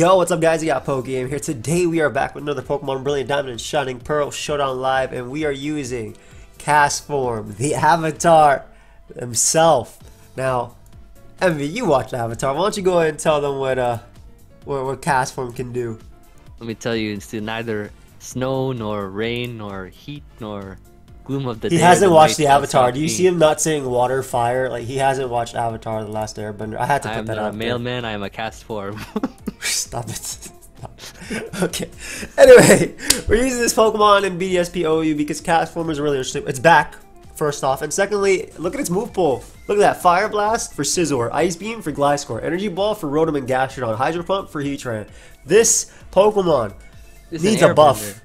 Yo, what's up guys? We got Pokeaim here. Today we are back with another Pokemon Brilliant Diamond and Shining Pearl Showdown Live and we are using Castform, the Avatar himself. Now, Emvee, you watch Avatar. Why don't you go ahead and tell them what uh what, what Castform can do? Let me tell you, it's neither snow nor rain nor heat nor gloom of the He hasn't watched the Avatar. Do you see him not saying water, fire? Like he hasn't watched Avatar: The Last Airbender. I had to I put am that out a there. mailman. I am a Castform. Stop it. Okay. Anyway, we're using this Pokemon in BDSP OU because Castform is really interesting. It's back, first off. And secondly, look at its move pool. Look at that. Fire Blast for Scizor. Ice Beam for Gliscor. Energy Ball for Rotom and Gastrodon. Hydro Pump for Heatran. This Pokemon It's needs a buff. airbender.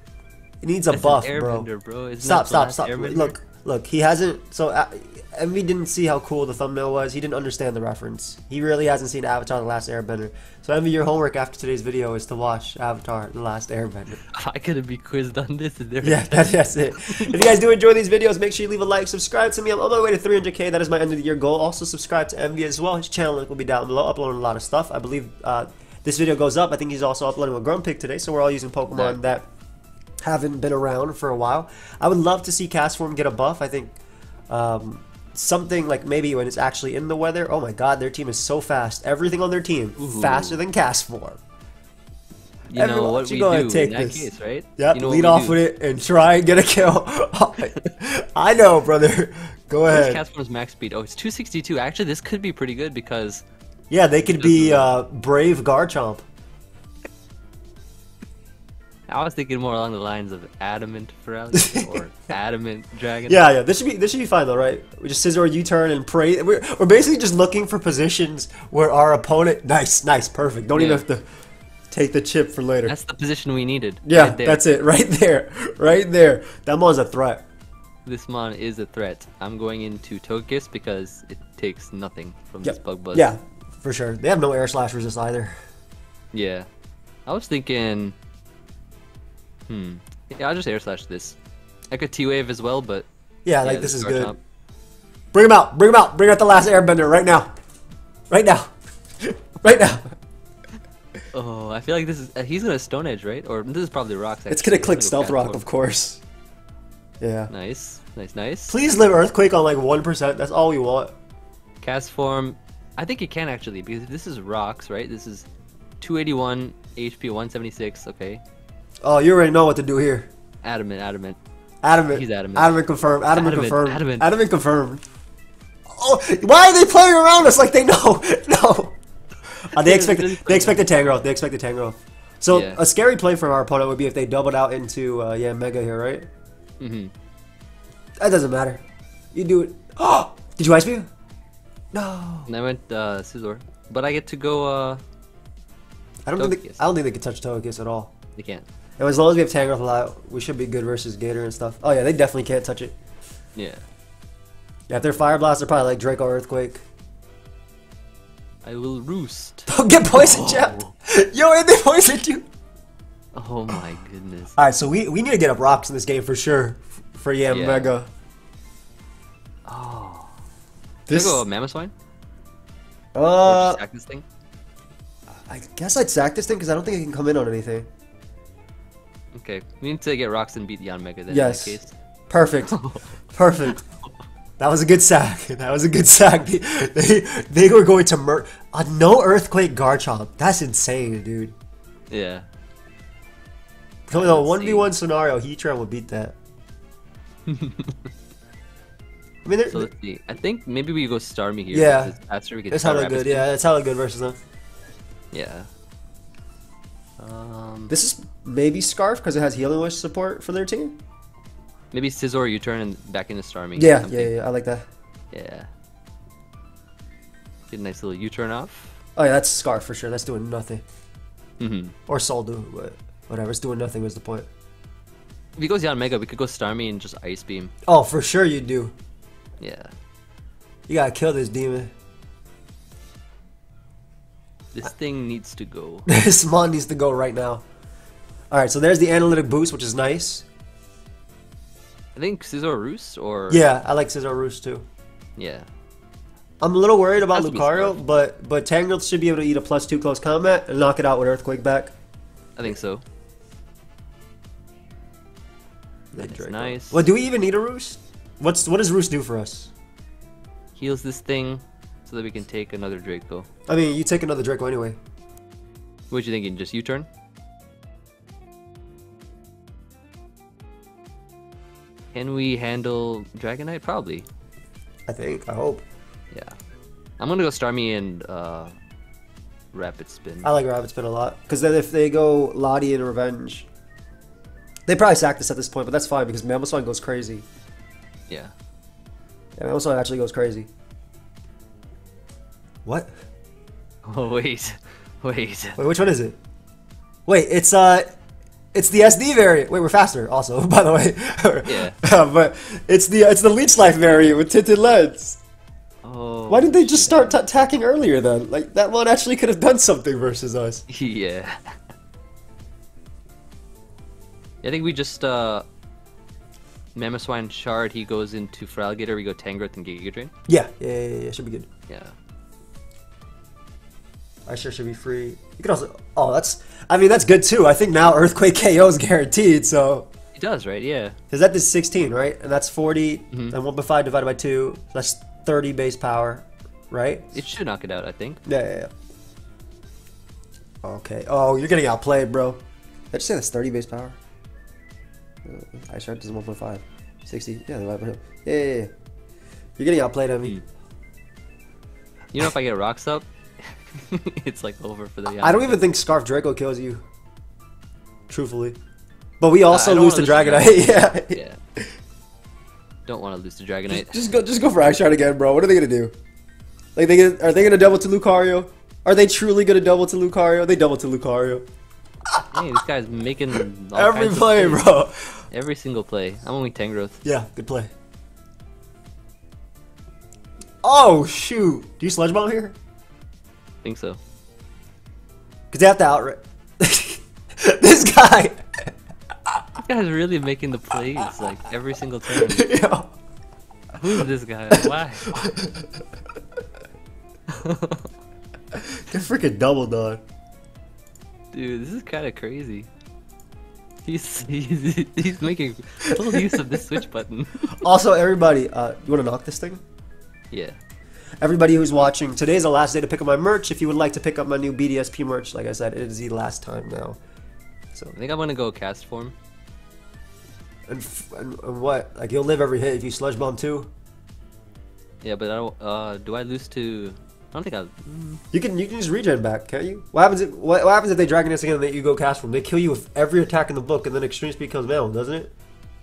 It needs a an buff, bro. bro. Stop, stop, stop. airbender? Look, look. He hasn't. So, uh, Emvee didn't see how cool the thumbnail was. He didn't understand the reference. He really hasn't seen Avatar: The Last Airbender. So, Emvee, your homework after today's video is to watch Avatar: The Last Airbender. I couldn't be quizzed on this. Yeah, that, that's it. If you guys do enjoy these videos, make sure you leave a like, subscribe to me. I'm on my way to 300k. That is my end of the year goal. Also, subscribe to Emvee as well. His channel link will be down below. Uploading a lot of stuff. I believe uh, this video goes up. I think he's also uploading a Grumpig today. So we're all using Pokemon Yeah. that haven't been around for a while. I would love to see Castform get a buff. I think um, something like maybe when it's actually in the weather. Oh my God, their team is so fast. Everything on their team Ooh. faster than Castform. You Everyone, know what you we do take in that this? case, right? Yep, You know lead off do? with it and try and get a kill. I know, brother. Go ahead. Castform's max speed? Oh, it's 262. Actually, this could be pretty good because Yeah, they could be uh, Brave Garchomp. I was thinking more along the lines of adamant Feraligatr or adamant dragon. Yeah, yeah. This should be this should be fine though, right? We just Scizor U-turn and pray. We're, we're basically just looking for positions where our opponent. Nice, nice, perfect. Don't even have to take the chip for later. That's the position we needed. yeah, right that's it. Right there, right there. That mon's a threat. This mon is a threat. I'm going into Togekiss because it takes nothing from Yep. this bug buzz. Yeah, for sure. They have no air slash resist either. Yeah. I was thinking. Hmm. Yeah, I'll just air slash this. I could T wave as well, but Yeah, yeah, like this is Garchomp- good. Bring him out. Bring him out. Bring out the last Airbender right now. Right now. right now. Oh, I feel like this is uh, he's gonna Stone Edge, right? Or this is probably rocks. It's gonna click I'm Stealth go Rock, Cast of course. Yeah. Nice, nice, nice. Please live Earthquake on like 1%. That's all we want. Castform. I think it can actually because this is rocks, right? This is 281 HP, 176. Okay, Oh, you already know what to do here. adamant, adamant. Adamant. He's adamant. Adamant confirmed. Adamant, Adamant, confirmed. adamant. Adamant confirmed. Oh, why are they playing around us like they know? No. Uh, they expect they expect a Tangrowth. They expect a Tangrowth. So Yeah. a scary play from our opponent would be if they doubled out into uh, yeah Mega here, right? Mm hmm That doesn't matter. You do it. Oh, did you ice me? No. And I went uh, Scizor, but I get to go. uh I don't think they, I don't think they can touch Togekiss at all. They can't. And as long as we have Tangrowth a lot, we should be good versus Gator and stuff. Oh yeah, they definitely can't touch it. Yeah. Yeah, if they're Fire Blast, they're probably like Draco Earthquake. I will roost. Don't get poison jabbed. Yo, and they poisoned you. Oh my goodness. All right, so we, we need to get up rocks in this game for sure. For Yam Yeah. Mega. Oh. This, Should I go Mamoswine? Or uh, just sack this thing? I guess I'd sack this thing because I don't think it can come in on anything. Okay. We need to get rocks and beat Yanmega then. Yes. In that case. Perfect. Perfect. That was a good sack. That was a good sack. They, they, they were going to mur- a no earthquake Garchomp. That's insane, dude. Yeah. Come on, a one v one scenario, Heatran would beat that. I mean, So let's see. I think maybe we go Starmie here. Yeah. that's After we get Star hella good. Yeah, it's hella good versus them. Yeah. Um, This is maybe Scarf because it has Healing Wish support for their team. maybe Scizor U-turn and back into Starmie. Yeah, yeah, yeah. I like that. Yeah. Get a nice little U-turn off. Oh yeah, that's Scarf for sure. That's doing nothing. Mm-hmm. Or Soldu, but whatever. It's doing nothing was the point. If he goes Yanmega, we could go Starmie and just Ice Beam. Oh, for sure you do. Yeah. You gotta kill this demon. This thing needs to go. this mon needs to go right now. All right, so there's the analytic boost, which is nice. I think Scizor Roost or Yeah, I like Scizor Roost too. yeah. I'm a little worried about Has to be Lucario, but but Tangrowth should be able to eat a plus two close combat and knock it out with Earthquake back. I think so. That's nice. Well, do we even need a Roost? What's what does Roost do for us? Heals this thing so that we can take another Draco. I mean, you take another Draco anyway. What you thinking? Just U-turn? Can we handle Dragonite? Probably. I think. I hope. Yeah. I'm gonna go Starmie and uh, Rapid Spin. I like Rapid Spin a lot because then if they go Lati and Revenge, they probably sack this at this point, but that's fine because Mamoswine goes crazy. Yeah. Yeah, Mamoswine actually goes crazy. What? Oh wait, wait. Wait, which one is it? Wait, it's uh, it's the SD variant. Wait, we're faster also, by the way. Yeah. but it's the it's the Leech Life variant with tinted lens. Oh. Why didn't they just start t- attacking earlier then? Like that one actually could have done something versus us. Yeah. I think we just uh Mamoswine Shard, he goes into Feraligatr, we go Tangrowth and Giga Drain. Yeah, yeah, yeah, yeah, yeah, should be good. Yeah. I sure should be free. You could also. Oh, that's. I mean, that's good too. I think now Earthquake KO is guaranteed. So He does, right? Yeah. because that is 16, right? And that's 40, Mhm. and 1 by 5 divided by 2. That's 30 base power, right? It should knock it out, I think. Yeah, yeah, yeah. Okay. Oh, you're getting outplayed, bro. Did I just say that's 30 base power? Uh, I sure does 1.5. 60. Yeah, divided by 2. Yeah, yeah, yeah. You're getting outplayed on me. You know if I get rocks up, it's like over for the I don't even think Scarf Draco kills you. Truthfully. But we also don't lose to wanna Dragonite. yeah. Yeah. Don't want to lose to Dragonite. Just go, just go for Ice Shard again, bro. What are they gonna do? Like, they are they gonna double to Lucario? Are they truly gonna double to Lucario? They double to Lucario. Hey, this guy's making all Every play, bro. Every single play. I'm only Tangrowth. Yeah, good play. Oh shoot! Do you Sludge Bomb here? Think so. Cause they have to outright. this guy. This guy's really making the plays like every single turn. Yo. Who's this guy? Why? Get freaking double dog. Dude, this is kind of crazy. He's, he's he's making full use of this switch button. Also, everybody, uh, you want to knock this thing? yeah. Everybody who's watching, today's the last day to pick up my merch. If you would like to pick up my new BDSP merch, like I said, it is the last time now. So, I think I'm gonna go Castform. and, f- and, and what? Like you'll live every hit if you sludge bomb too. Yeah, but I don't. Uh, do I lose to? I don't think I. Mm, You can you can just regen back, can't you? What happens if what, what happens if they Dragon Dance again and then you go Castform? They kill you with every attack in the book, and then Extreme Speed comes down, doesn't it?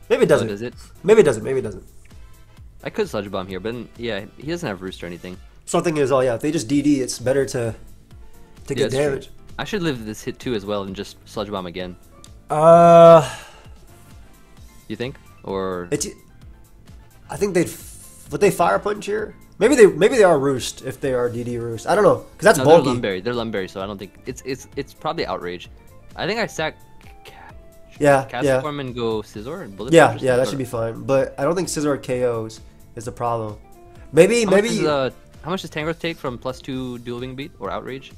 Maybe it doesn't. oh, does it? Maybe it doesn't. Maybe it doesn't. I could sludge bomb here, but yeah, he doesn't have roost or anything. Something is, oh yeah, if they just DD, it's better to to Yeah, get it's true. damage. I should live this hit too as well and just sludge bomb again. Uh, You think? Or it's. I think they'd. Would they fire punch here? Maybe they maybe they are roost if they are DD roost. I don't know because that's no, they're bulky. Lum Berry. They're Lum Berry, so I don't think it's it's it's probably outrage. I think I sack Yeah, cast yeah, form and go Scizor and bullet. yeah, yeah. That should be fine. But I don't think Scizor KOs is the problem. Maybe How much maybe is, uh, how much does Tangrowth take from plus two Dual Wingbeat or outrage?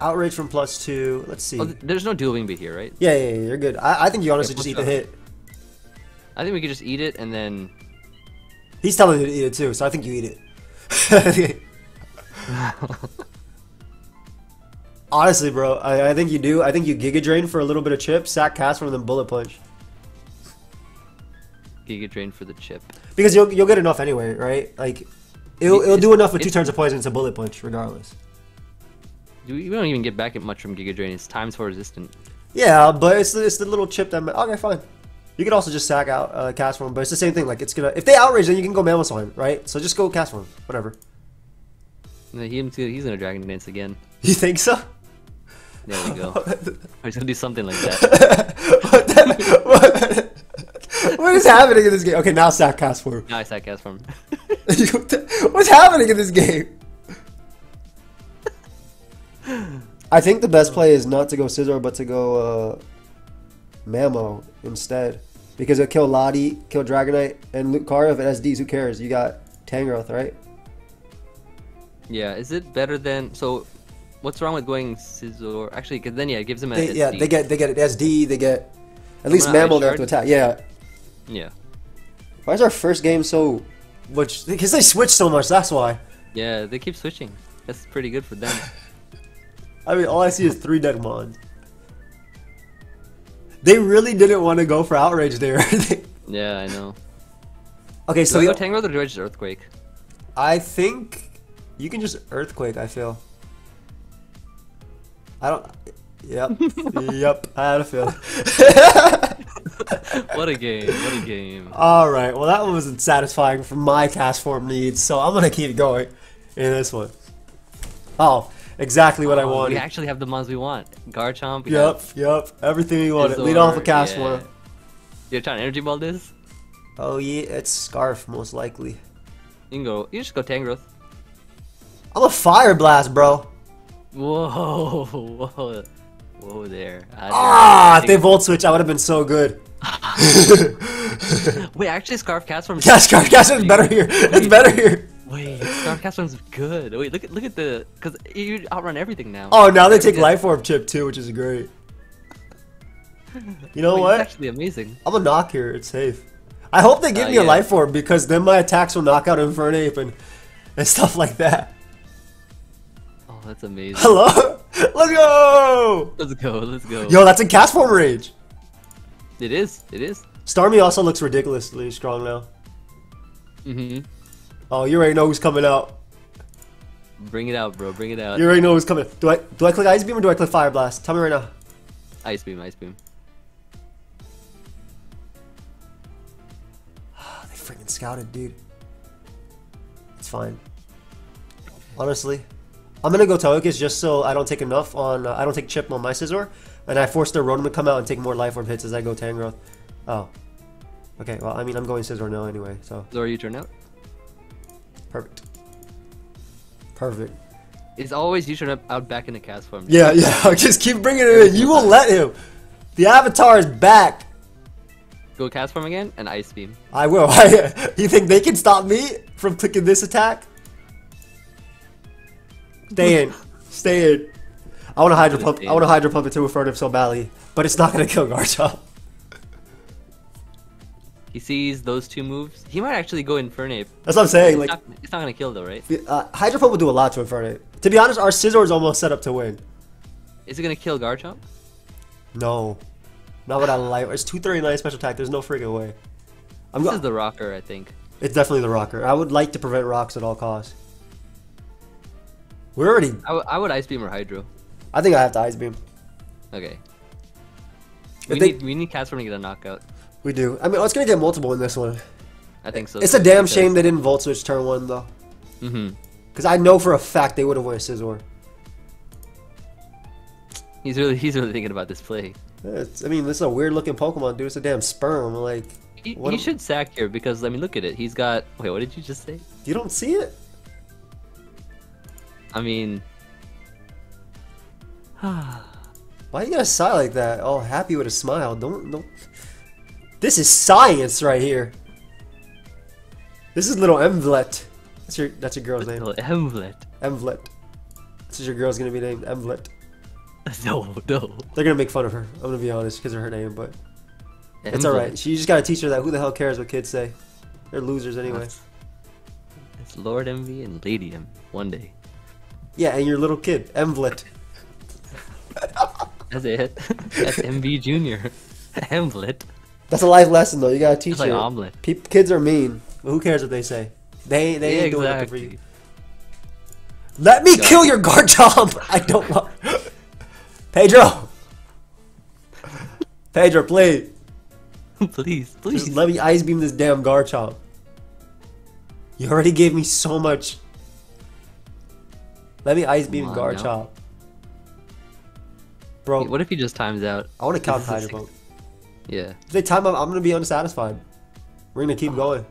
outrage from plus two. Let's see. Oh, there's no Dual Wingbeat here, right? Yeah, yeah, yeah, you're good. I, I think you honestly just eat the hit. I think we could just eat it and then. He's telling you to eat it too, so I think you eat it. honestly, bro, I, I think you do. I think you Giga Drain for a little bit of chip, sack Castform then bullet punch. Giga Drain for the chip. Because you'll you'll get enough anyway, right? Like it'll It- it'll do enough with two turns of poison to bullet punch, regardless. Do we, don't even get back at much from Giga Drain. It's times four resistant. Yeah, but it's the, it's the little chip that. Okay, fine. You could also just sack out uh, Castform, but it's the same thing. Like it's gonna if they outrage, then you can go Mamoswine, right? So just go Castform, whatever. Then he, he's gonna Dragon Dance again. You think so? There we go. He's gonna do something like that. what, the, what, what is happening in this game? Okay, now sack Castform. Now I sack Castform. What's happening in this game? I think the best play is not to go Scizor, but to go uh, Mamo instead. Because it'll kill Lati, kill Dragonite, and Lucario if it has Ds, who cares? You got Tangrowth, right? Yeah, is it better than so? What's wrong with going Scizor? Actually, because then yeah, it gives them a They, yeah, they get they get it SD. They get at least gonna mammal they have to attack. Yeah. Yeah, Why is our first game so much? Because they switch so much. That's why. yeah, they keep switching. That's pretty good for them. I mean, all I see is three dead mons. They really didn't want to go for outrage there. yeah, I know. okay, So do I we- go Tangrowth or do I just Earthquake? I think you can just earthquake. I feel. I don't. Yep. yep. I had a feeling. what a game! What a game! All right. Well, that one wasn't satisfying for my Castform needs, so I'm gonna keep going in this one. Oh, exactly what I Oh, wanted. We actually have the mons we want. Garchomp. we Yep. Yep. Everything we wanted. Lead off a cast yeah. form. You're trying to energy ball this? Oh yeah, it's scarf most likely. You can go. You just go Tangrowth. I'm a fire blast, bro. Whoa, whoa, whoa! There. Ah, if they volt switch, I would have been so good. Wait, actually, Scarf Castform. is Yeah, scarf cast is better here. It's better here. Wait, Scarf Castform's good. Wait, look at look at the because you outrun everything now. Oh, now they take Yeah. life orb chip too, which is great. You know Wait, what? Actually amazing. I'm a knock here. It's safe. I hope they give Uh, me a yeah. life orb because then my attacks will knock out Infernape and and stuff like that. That's amazing. Hello, let's go. Let's go. Let's go. Yo, that's a Castform rage. It is. It is. Starmie also looks ridiculously strong now. Mm-hmm. Oh, you already know who's coming out. Bring it out, bro. Bring it out. You already know who's coming. Do I do I click Ice Beam or do I click Fire Blast? Tell me right now. Ice beam. Ice beam. They freaking scouted, dude. It's fine. Honestly, I'm gonna go Togekiss just so I don't take enough on. Uh, I don't take chip on my Scizor, and I force the Rotom to come out and take more Life Orb hits as I go Tangrowth. Oh. Okay, well, I mean, I'm going Scizor now anyway, so Zora, U-turn out. perfect. Perfect. It's always U-turn up out back in the Castform. Yeah, yeah, just keep bringing it in. You will let him. The Avatar is back. Go Castform again and ice beam. I will. you think they can stop me from clicking this attack? Stay in. Stay in. I want to hydro pump. I want to hydro pump into Infernape so badly, but it's not gonna kill Garchomp. He sees those two moves. He might actually go Infernape. That's what I'm saying. It's, Like, not, it's not gonna kill though, right? uh, hydro pump will do a lot to Infernape. To be honest, our Scizor is almost set up to win. Is it gonna kill Garchomp? No, not without a life. It's 239 special attack. There's no freaking way. I'm This go- is the rocker, I think. It's definitely the rocker. I would like to prevent rocks at all costs. We're already. I, w- I would ice beam or hydro. I think I have to ice beam. Okay. If We they- need we need Castform to get a knockout. We do. I mean, oh, it's gonna get multiple in this one. I think so. It's a damn shame they didn't volt switch turn one though, Mm-hmm. because I know for a fact they would have won a Scizor. He's really he's really thinking about this play. It's, I mean, this is a weird looking Pokemon, dude. It's a damn sperm. Like, He, What he am- should sack here because I mean look at it. He's got wait what did you just say? you don't see it. I mean Why you gotta sigh like that? All happy with a smile. Don't don't. This is science right here. This is little Emvlet. That's your that's your girl's name. little Emvlet. Emvlet. This is your girl's gonna be named Emvlet. No, no. They're gonna make fun of her. I'm gonna be honest because of her name, but it's alright. She just gotta teach her that. Who the hell cares what kids say? They're losers anyway. It's Lord Envy and Lady M one day. Yeah, and your little kid, Emvlet. That's it. That's MV Junior. Emvlet. That's a life lesson though. You gotta teach It's like her. omelet. Peop kids are mean. Who cares what they say? They they Yeah, ain't doing nothing for you. Let me Got kill your Garchomp! I don't want. Pedro! Pedro, please. please, please. Just let me ice beam this damn Garchomp. You already gave me so much. Let me ice beam Come on, Garchomp. Bro, What if he just times out? I want to count This Hydro Pump. Yeah, If they time up, I'm gonna be unsatisfied. We're gonna keep going.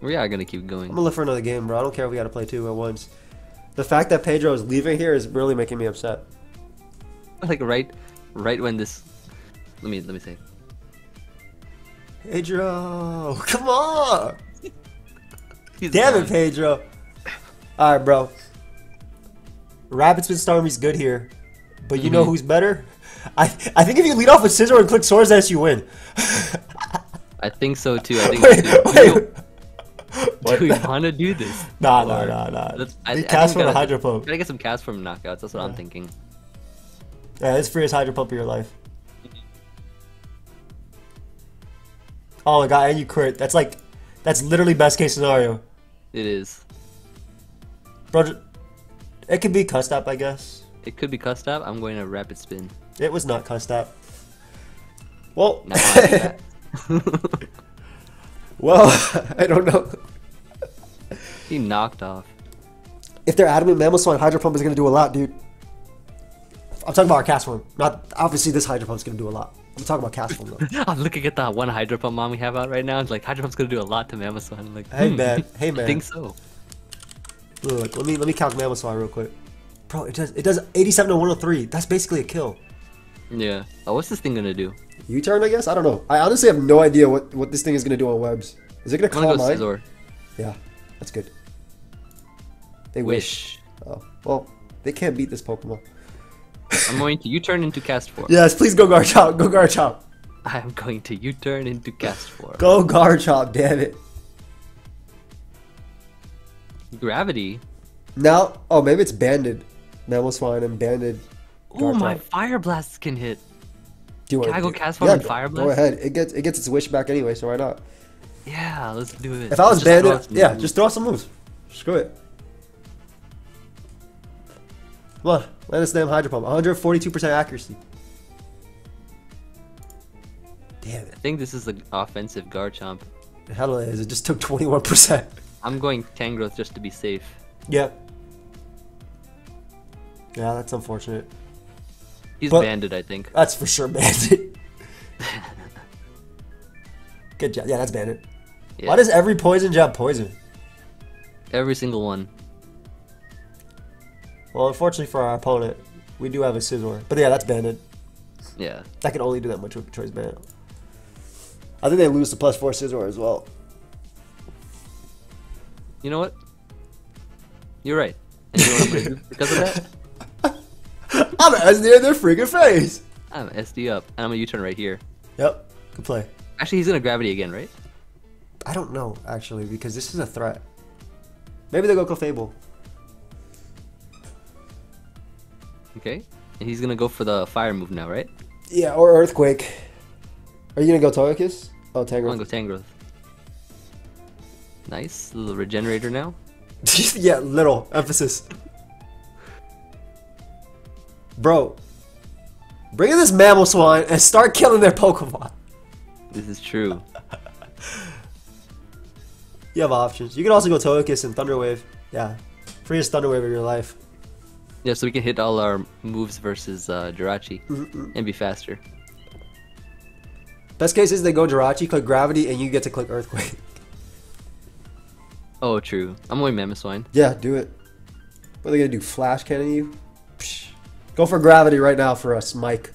we are gonna keep going. I'm going. gonna look for another game, bro. I don't care if we gotta play two at once. The fact that Pedro is leaving here is really making me upset. Like right, right when this. Let me let me say. Pedro, come on! Damn gone. it, Pedro. All right, bro. Rapid Spin Starmie's good here, but you know Mhm. who's better? I I think if you lead off with Scizor and click Swords Dance, you win. I think so too. I think wait, so too. wait. Do you, What do you the- want to do this? Nah, nah, nah, nah. Let's- I- I Castform a gotta- Hydro Pump. Gotta get some Castform knockouts. That's what I'm thinking. Yeah, it's free as Hydro Pump of your life. Oh my god, and you crit. That's like, that's literally best case scenario. It is. Bro, it could be cussed up, I guess. It could be cussed up. I'm going to rapid spin. It was not cussed up. Well, I well, I don't know. he knocked off. If they're adamant, Mamoswine Hydro Pump is gonna do a lot, dude. I'm talking about our Castform. Not obviously this Hydro Pump's gonna do a lot. I'm talking about Castform though. I'm looking at that one Hydro Pump mom we have out right now. It's like Hydro Pump's gonna do a lot to Mamoswine. Like, Hey hmm, man, hey man. I think so. Look, let me let me count Mamoswine real quick. Bro, it does it does 87 to 103. That's basically a kill. Yeah. Oh, what's this thing gonna do? U-turn, I guess. I don't know. I honestly have no idea what what this thing is gonna do on webs. Is it gonna call go mine? Scizor. Yeah, that's good. They wish. Wish. Oh, well, they can't beat this Pokemon. I'm going to U-turn into Castform. Yes, please go Garchomp. Go Garchomp. I'm going to U-turn into Castform. Go Garchomp. Damn it. Gravity. Now, oh, maybe it's banded. Mamoswine and banded. Oh, my. Fire Blast can hit. Do you Can wanna I go Castform and go- Fire Go ahead. It gets it gets its wish back anyway, so why not? Yeah, let's do it. If I was banded, yeah, moves. just throw some moves. Screw it. Come on, land this damn Hydro Pump. 142% accuracy. Damn it. I think this is the offensive Garchomp. The hell it is. It just took 21%. I'm going Tangrowth just to be safe. Yeah. Yeah, that's unfortunate. He's But- banded, I think. That's for sure banded. Good job. Yeah, that's banded. Yeah. Why does every poison jab poison? Every single one. Well, unfortunately for our opponent, we do have a Scizor. But yeah, that's banded. Yeah. That can only do that much with choice bandit. I think they lose the plus four Scizor as well. You know what? You're right. And you know what I'm gonna do because of that? I'm as near their freaking face. I'm an SD up, and I'm gonna U-turn right here. Yep, good play. Actually, he's gonna gravity again, right? I don't know actually because this is a threat. Maybe they go Clefable. Okay. And he's gonna go for the fire move now, right? Yeah, or Earthquake. Are you gonna go Togekiss? Oh, Tangrowth. I'm gonna go Tangrowth. Nice little regenerator now. yeah, little emphasis. Bro, bring in this Mamoswine and start killing their Pokemon. This is true. You have options. You can also go Togekiss and Thunder Wave. Yeah, freest Thunder Wave in your life. Yeah, so we can hit all our moves versus uh, Jirachi Mm-mm. and be faster. Best case is they go Jirachi, click Gravity, and you get to click Earthquake. Oh, true. I'm going Mamoswine. yeah, do it. What are they gonna do? Flash cannon you? Psh. Go for Gravity right now for us, Mike.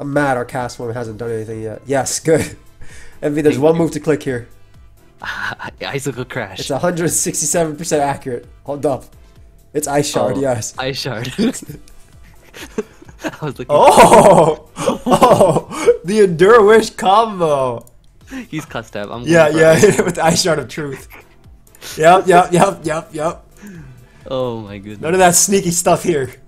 I'm mad our Castform hasn't done anything yet. Yes, good. Emvee, there's one move to click here. Icicle Crash. It's 167% accurate. Hold up. It's Ice Shard, Oh, yes. Ice Shard. I was looking. Oh! oh! The Endure Wish combo! He's cussed up. I'm Yeah, going for yeah, with the Ice Shard of Truth. Yep, yep, yep, yep, yep. Oh my goodness. None of that sneaky stuff here.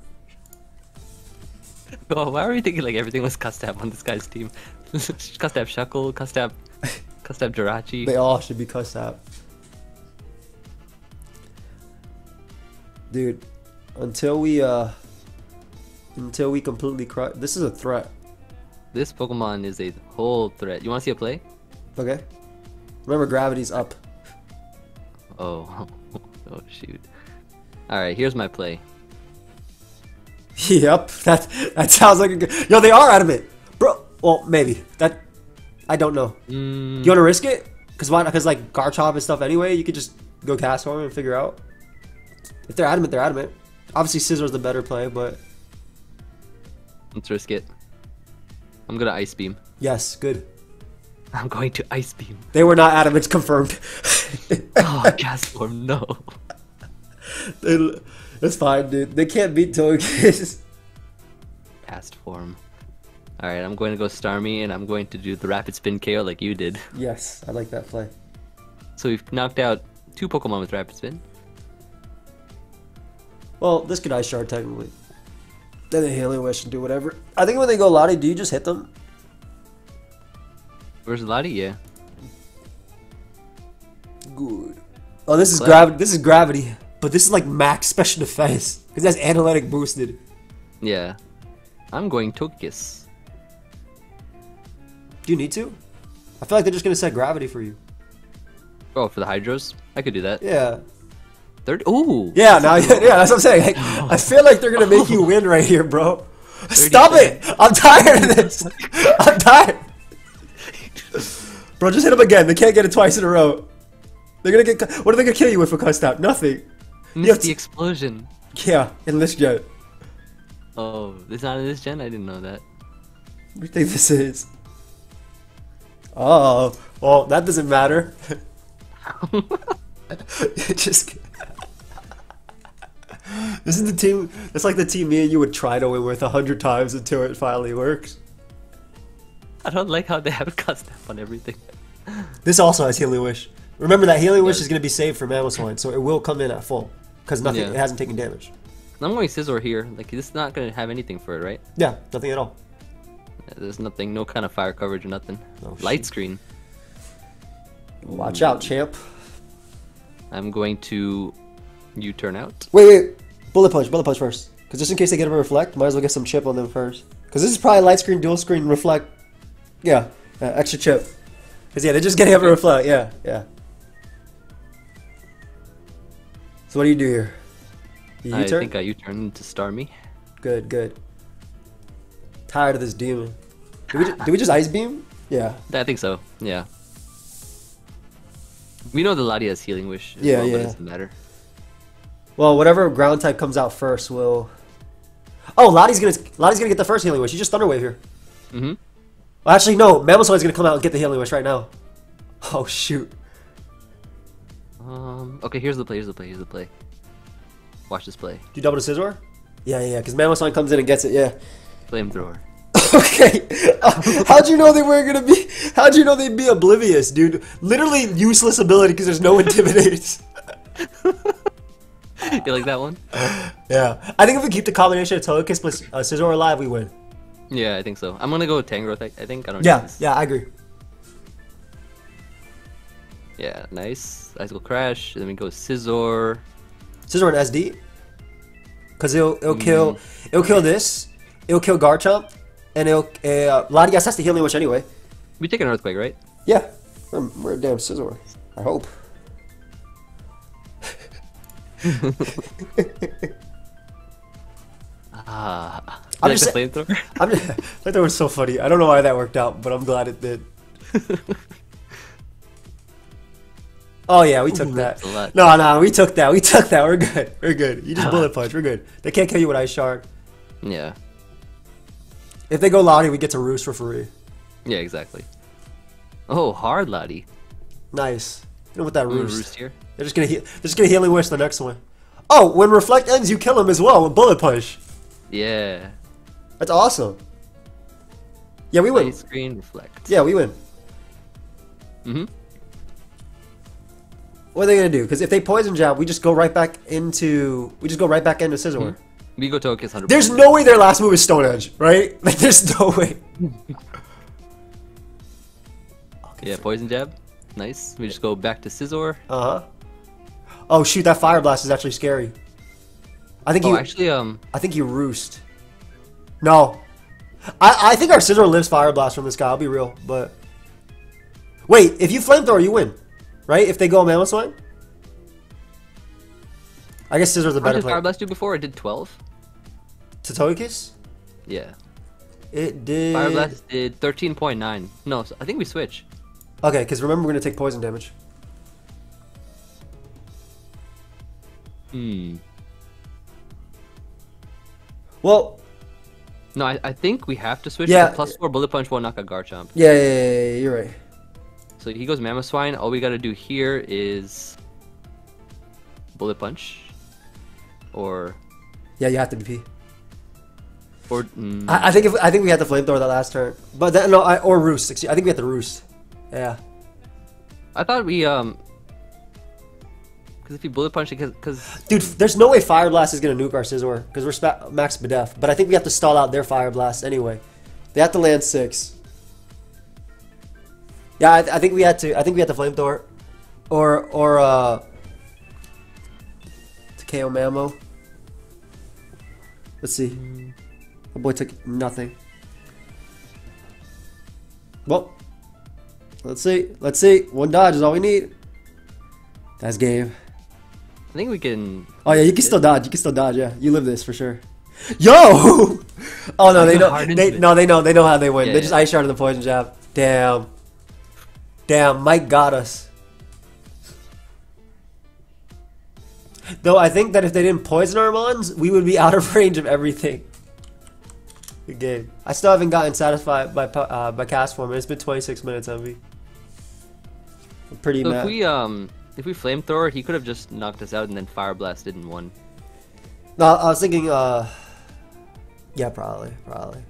Oh, why are we thinking like everything was Custap on this guy's team? Custap Shuckle, Custap, Custap Jirachi. They all should be cussed out. Dude, until we, uh, until we completely crush, this is a threat, This Pokemon is a whole threat. You want to see a play? Okay? Remember, gravity's up. Oh, oh shoot. All right, here's my play. Yep, that that sounds like a good. Yo, they are adamant, bro. Well, maybe that. I don't know. Mm, You want to risk it? Cause why? Cause like Garchomp and stuff. Anyway, you could just go Castform and figure out. If they're adamant, they're adamant. Obviously, Scizor's the better play, but let's risk it. I'm gonna Ice Beam. yes, good. I'm going to Ice Beam. They were not adamant. It's confirmed. Oh, Castform, no. They- That's fine, dude. They can't beat Togekiss. Past form. Alright, I'm going to go Starmie and I'm going to do the Rapid Spin KO like you did. yes, I like that play. So we've knocked out two Pokemon with Rapid Spin. Well, this could Ice Shard technically. Then they Healing Wish and do whatever. I think when they go Lati, do you just hit them? Where's Lati? Yeah. Good. Oh, this is gravity. This is gravity, but this is like max special defense because that's analytic boosted. Yeah. I'm going Togekiss. Do you need to? I feel like they're just gonna set gravity for you. Oh, for the Hydros? I could do that. Yeah. Third. Ooh. Yeah. Now, yeah, that's what I'm saying. Like, I feel like they're gonna make you win right here, bro. Stop it! I'm tired of this. I'm tired. Bro, just hit them again. They can't get it twice in a row. They're gonna get. What are they gonna kill you with for cussed out? Nothing. Missed have the explosion. Yeah, in this gen. Oh, it's not in this gen? I didn't know that. What do you think this is? Oh, well, that doesn't matter. Just. This is the team. It's like the team me and you would try to win with a hundred times until it finally works. I don't like how they have custom on everything. This also has Healing Wish. Remember that Healing Wish is going to be saved for mammoth Mamoswine, so it will come in at full because nothing. Yeah. It hasn't taken damage. I'm going Scizor here. Like, this is not going to have anything for it, right? Yeah, nothing at all. There's nothing, no kind of fire coverage or nothing. Oh, Light shoot. screen. Watch out, champ. I'm going to U-turn out. Wait, wait. Bullet punch, bullet punch first. Because just in case they get a reflect, might as well get some chip on them first. Because this is probably light screen, dual screen, reflect. Yeah, uh, extra chip. Because yeah, they're just getting up a reflect. Yeah, yeah. So what do you do here? You I think I U-turn into Starmie. Good, good. Tired of this demon. Did we, ju- did we just ice beam? Yeah. I think so. Yeah. We know the Lati has healing wish. As Yeah, well, But yeah. it doesn't matter. Well, whatever ground type comes out first will. Oh, Lati's gonna Lati's gonna get the first healing wish. You just thunder wave here. Mm-hmm. Well, actually, no. Mamoswine's gonna come out and get the healing wish right now. Oh shoot. Um. Okay. Here's the play. Here's the play. Here's the play. Watch this play. Do you double the Scizor? Yeah, yeah, yeah. Because Mamoswine comes in and gets it. Yeah. Flamethrower. okay. Uh, how'd you know they weren't gonna be? How'd you know they'd be oblivious, dude? Literally useless ability because there's no intimidates. you like that one? yeah. I think if we keep the combination of Togekiss plus uh, Scizor alive, we win. Yeah, I think so. I'm gonna go with Tangrowth. I, I think I don't. Yeah, Know yeah, I agree. Yeah. Nice. Icicle crash. Then we go Scizor. Scizor and SD. Because it'll it'll kill it'll kill this. It'll kill Garchomp, and it'll uh, Latias has the healing wish anyway. We take an earthquake, right? Yeah, we're, we're a damn Scizor. I hope. Ah. I'm like just the flamethrower. I'm just, was so funny. I don't know why that worked out, but I'm glad it did. Oh yeah, we took Ooh, that. that's a lot. No, no, we took that. We took that. We're good. We're good. You just bullet punch. We're good. They can't kill you with ice shard. yeah. If they go Lati, we get to roost for free. Yeah. Exactly. Oh, hard Lati. Nice. You know what that Ooh, roost? roost here. They're just gonna heal. They're just gonna healing wish the next one. Oh, when reflect ends, you kill him as well with bullet punch. Yeah. That's awesome. Yeah, we win. Screen reflect. Yeah, we win. Mm-hmm. What are they gonna do? Because if they poison jab, we just go right back into. We just go right back into Scizor. We go Togekiss 100. There's no way their last move is Stone Edge, right? Like, there's no way. Yeah, poison jab. Nice. We just go back to Scizor. Uh huh. Oh shoot, that fire blast is actually scary. I think Oh, you. actually, um, I think you roost. No. I, I think our Scizor lives Fire Blast from this guy, I'll be real, but... Wait, if you Flamethrower, you win. Right? If they go Mamoswine? I guess Scizor's a better did Fire. Blast do before? It did 12. To Togekiss? Yeah. It did... Fire Blast did 13.9. No, I think we switch. Okay, because remember we're going to take poison damage. Hmm. Well, No, I, I think we have to switch. Yeah. Yeah. Plus four bullet punch won't knock a Garchomp. yeah, yeah, yeah, yeah, you're right. So he goes Mamoswine. All we gotta do here is bullet punch. or Yeah, you have to BP. or mm, I, I think if I think we had the flamethrower that last turn, but then no, I, or roost. I think we had the roost. Yeah. I thought we um. Because if you bullet punch it, because Dude, there's no way Fire Blast is gonna nuke our Scizor because we're max Bedef. But I think we have to stall out their Fire Blast anyway. They have to land six. Yeah, I, I think we had to. I think we had the flamethrower, or or uh, to KO Mamo. Let's see. My boy took nothing. Well, let's see. Let's see. One dodge is all we need. That's game. I think we can. Oh yeah, you can still dodge. You can still dodge. Yeah, you live this for sure. Yo! Oh no, they know. They no, they know. They know how they win. Yeah, they just yeah. ice sharded the poison jab. Damn. Damn, Mike got us. Though I think that if they didn't poison our mons, we would be out of range of everything. Good game. I still haven't gotten satisfied by po- uh, by Castform. It's been 26 minutes, MV. I'm pretty So mad. if we um, if we flamethrower, he could have just knocked us out and then fire blasted and won. No, I was thinking. uh Yeah, probably, probably.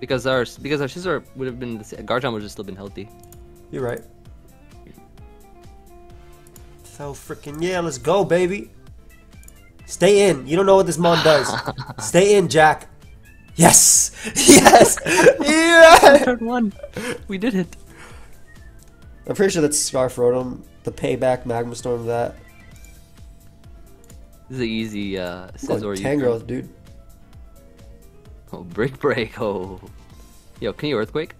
Because our because our Scizor would have been the sa- Garchomp would have still been healthy. You're right. So freaking yeah, let's go, baby. Stay in. You don't know what this mon does. Stay in, Jack. Yes, yes, yeah. Turn one, we did it. I'm pretty sure that's Scarf Rotom. The payback Magma Storm. That This is an easy uh, I'm you- Tangrowth, dude. Oh, break, break. Oh, yo, can you earthquake?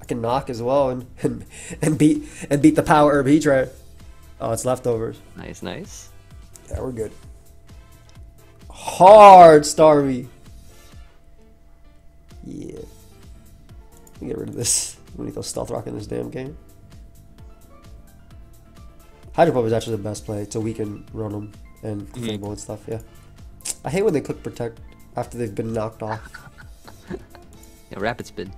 I can knock as well and and, and beat and beat the power herb he tried. Oh, it's leftovers. Nice, nice. Yeah, we're good. Hard Starmie. Yeah. Let me get rid of this. We need to go stealth rock in this damn game. Hydro Pump is actually the best play to weaken Rotom and Mhm. Fable and stuff, yeah. I hate when they click protect after they've been knocked off. Yeah, rapid spin.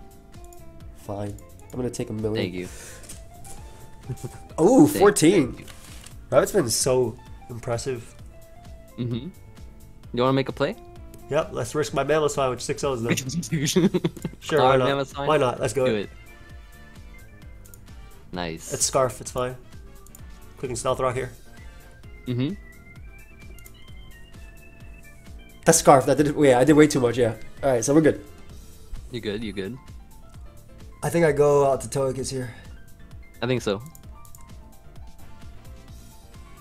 Fine. I'm gonna take a million. Thank you. Oh, Thank- 14. thank That's been so impressive. Mm-hmm. You want to make a play? Yep, let's risk my Mammoth with six O's though. Sure, why Hard not? Why not? Let's go. Do it. Nice. It's Scarf, it's fine. Clicking Stealth Rock here. Mm-hmm. That's Scarf. That did yeah, I did way too much, yeah. Alright, so we're good. You good? You good? I think I go out to Togekiss here. I think so.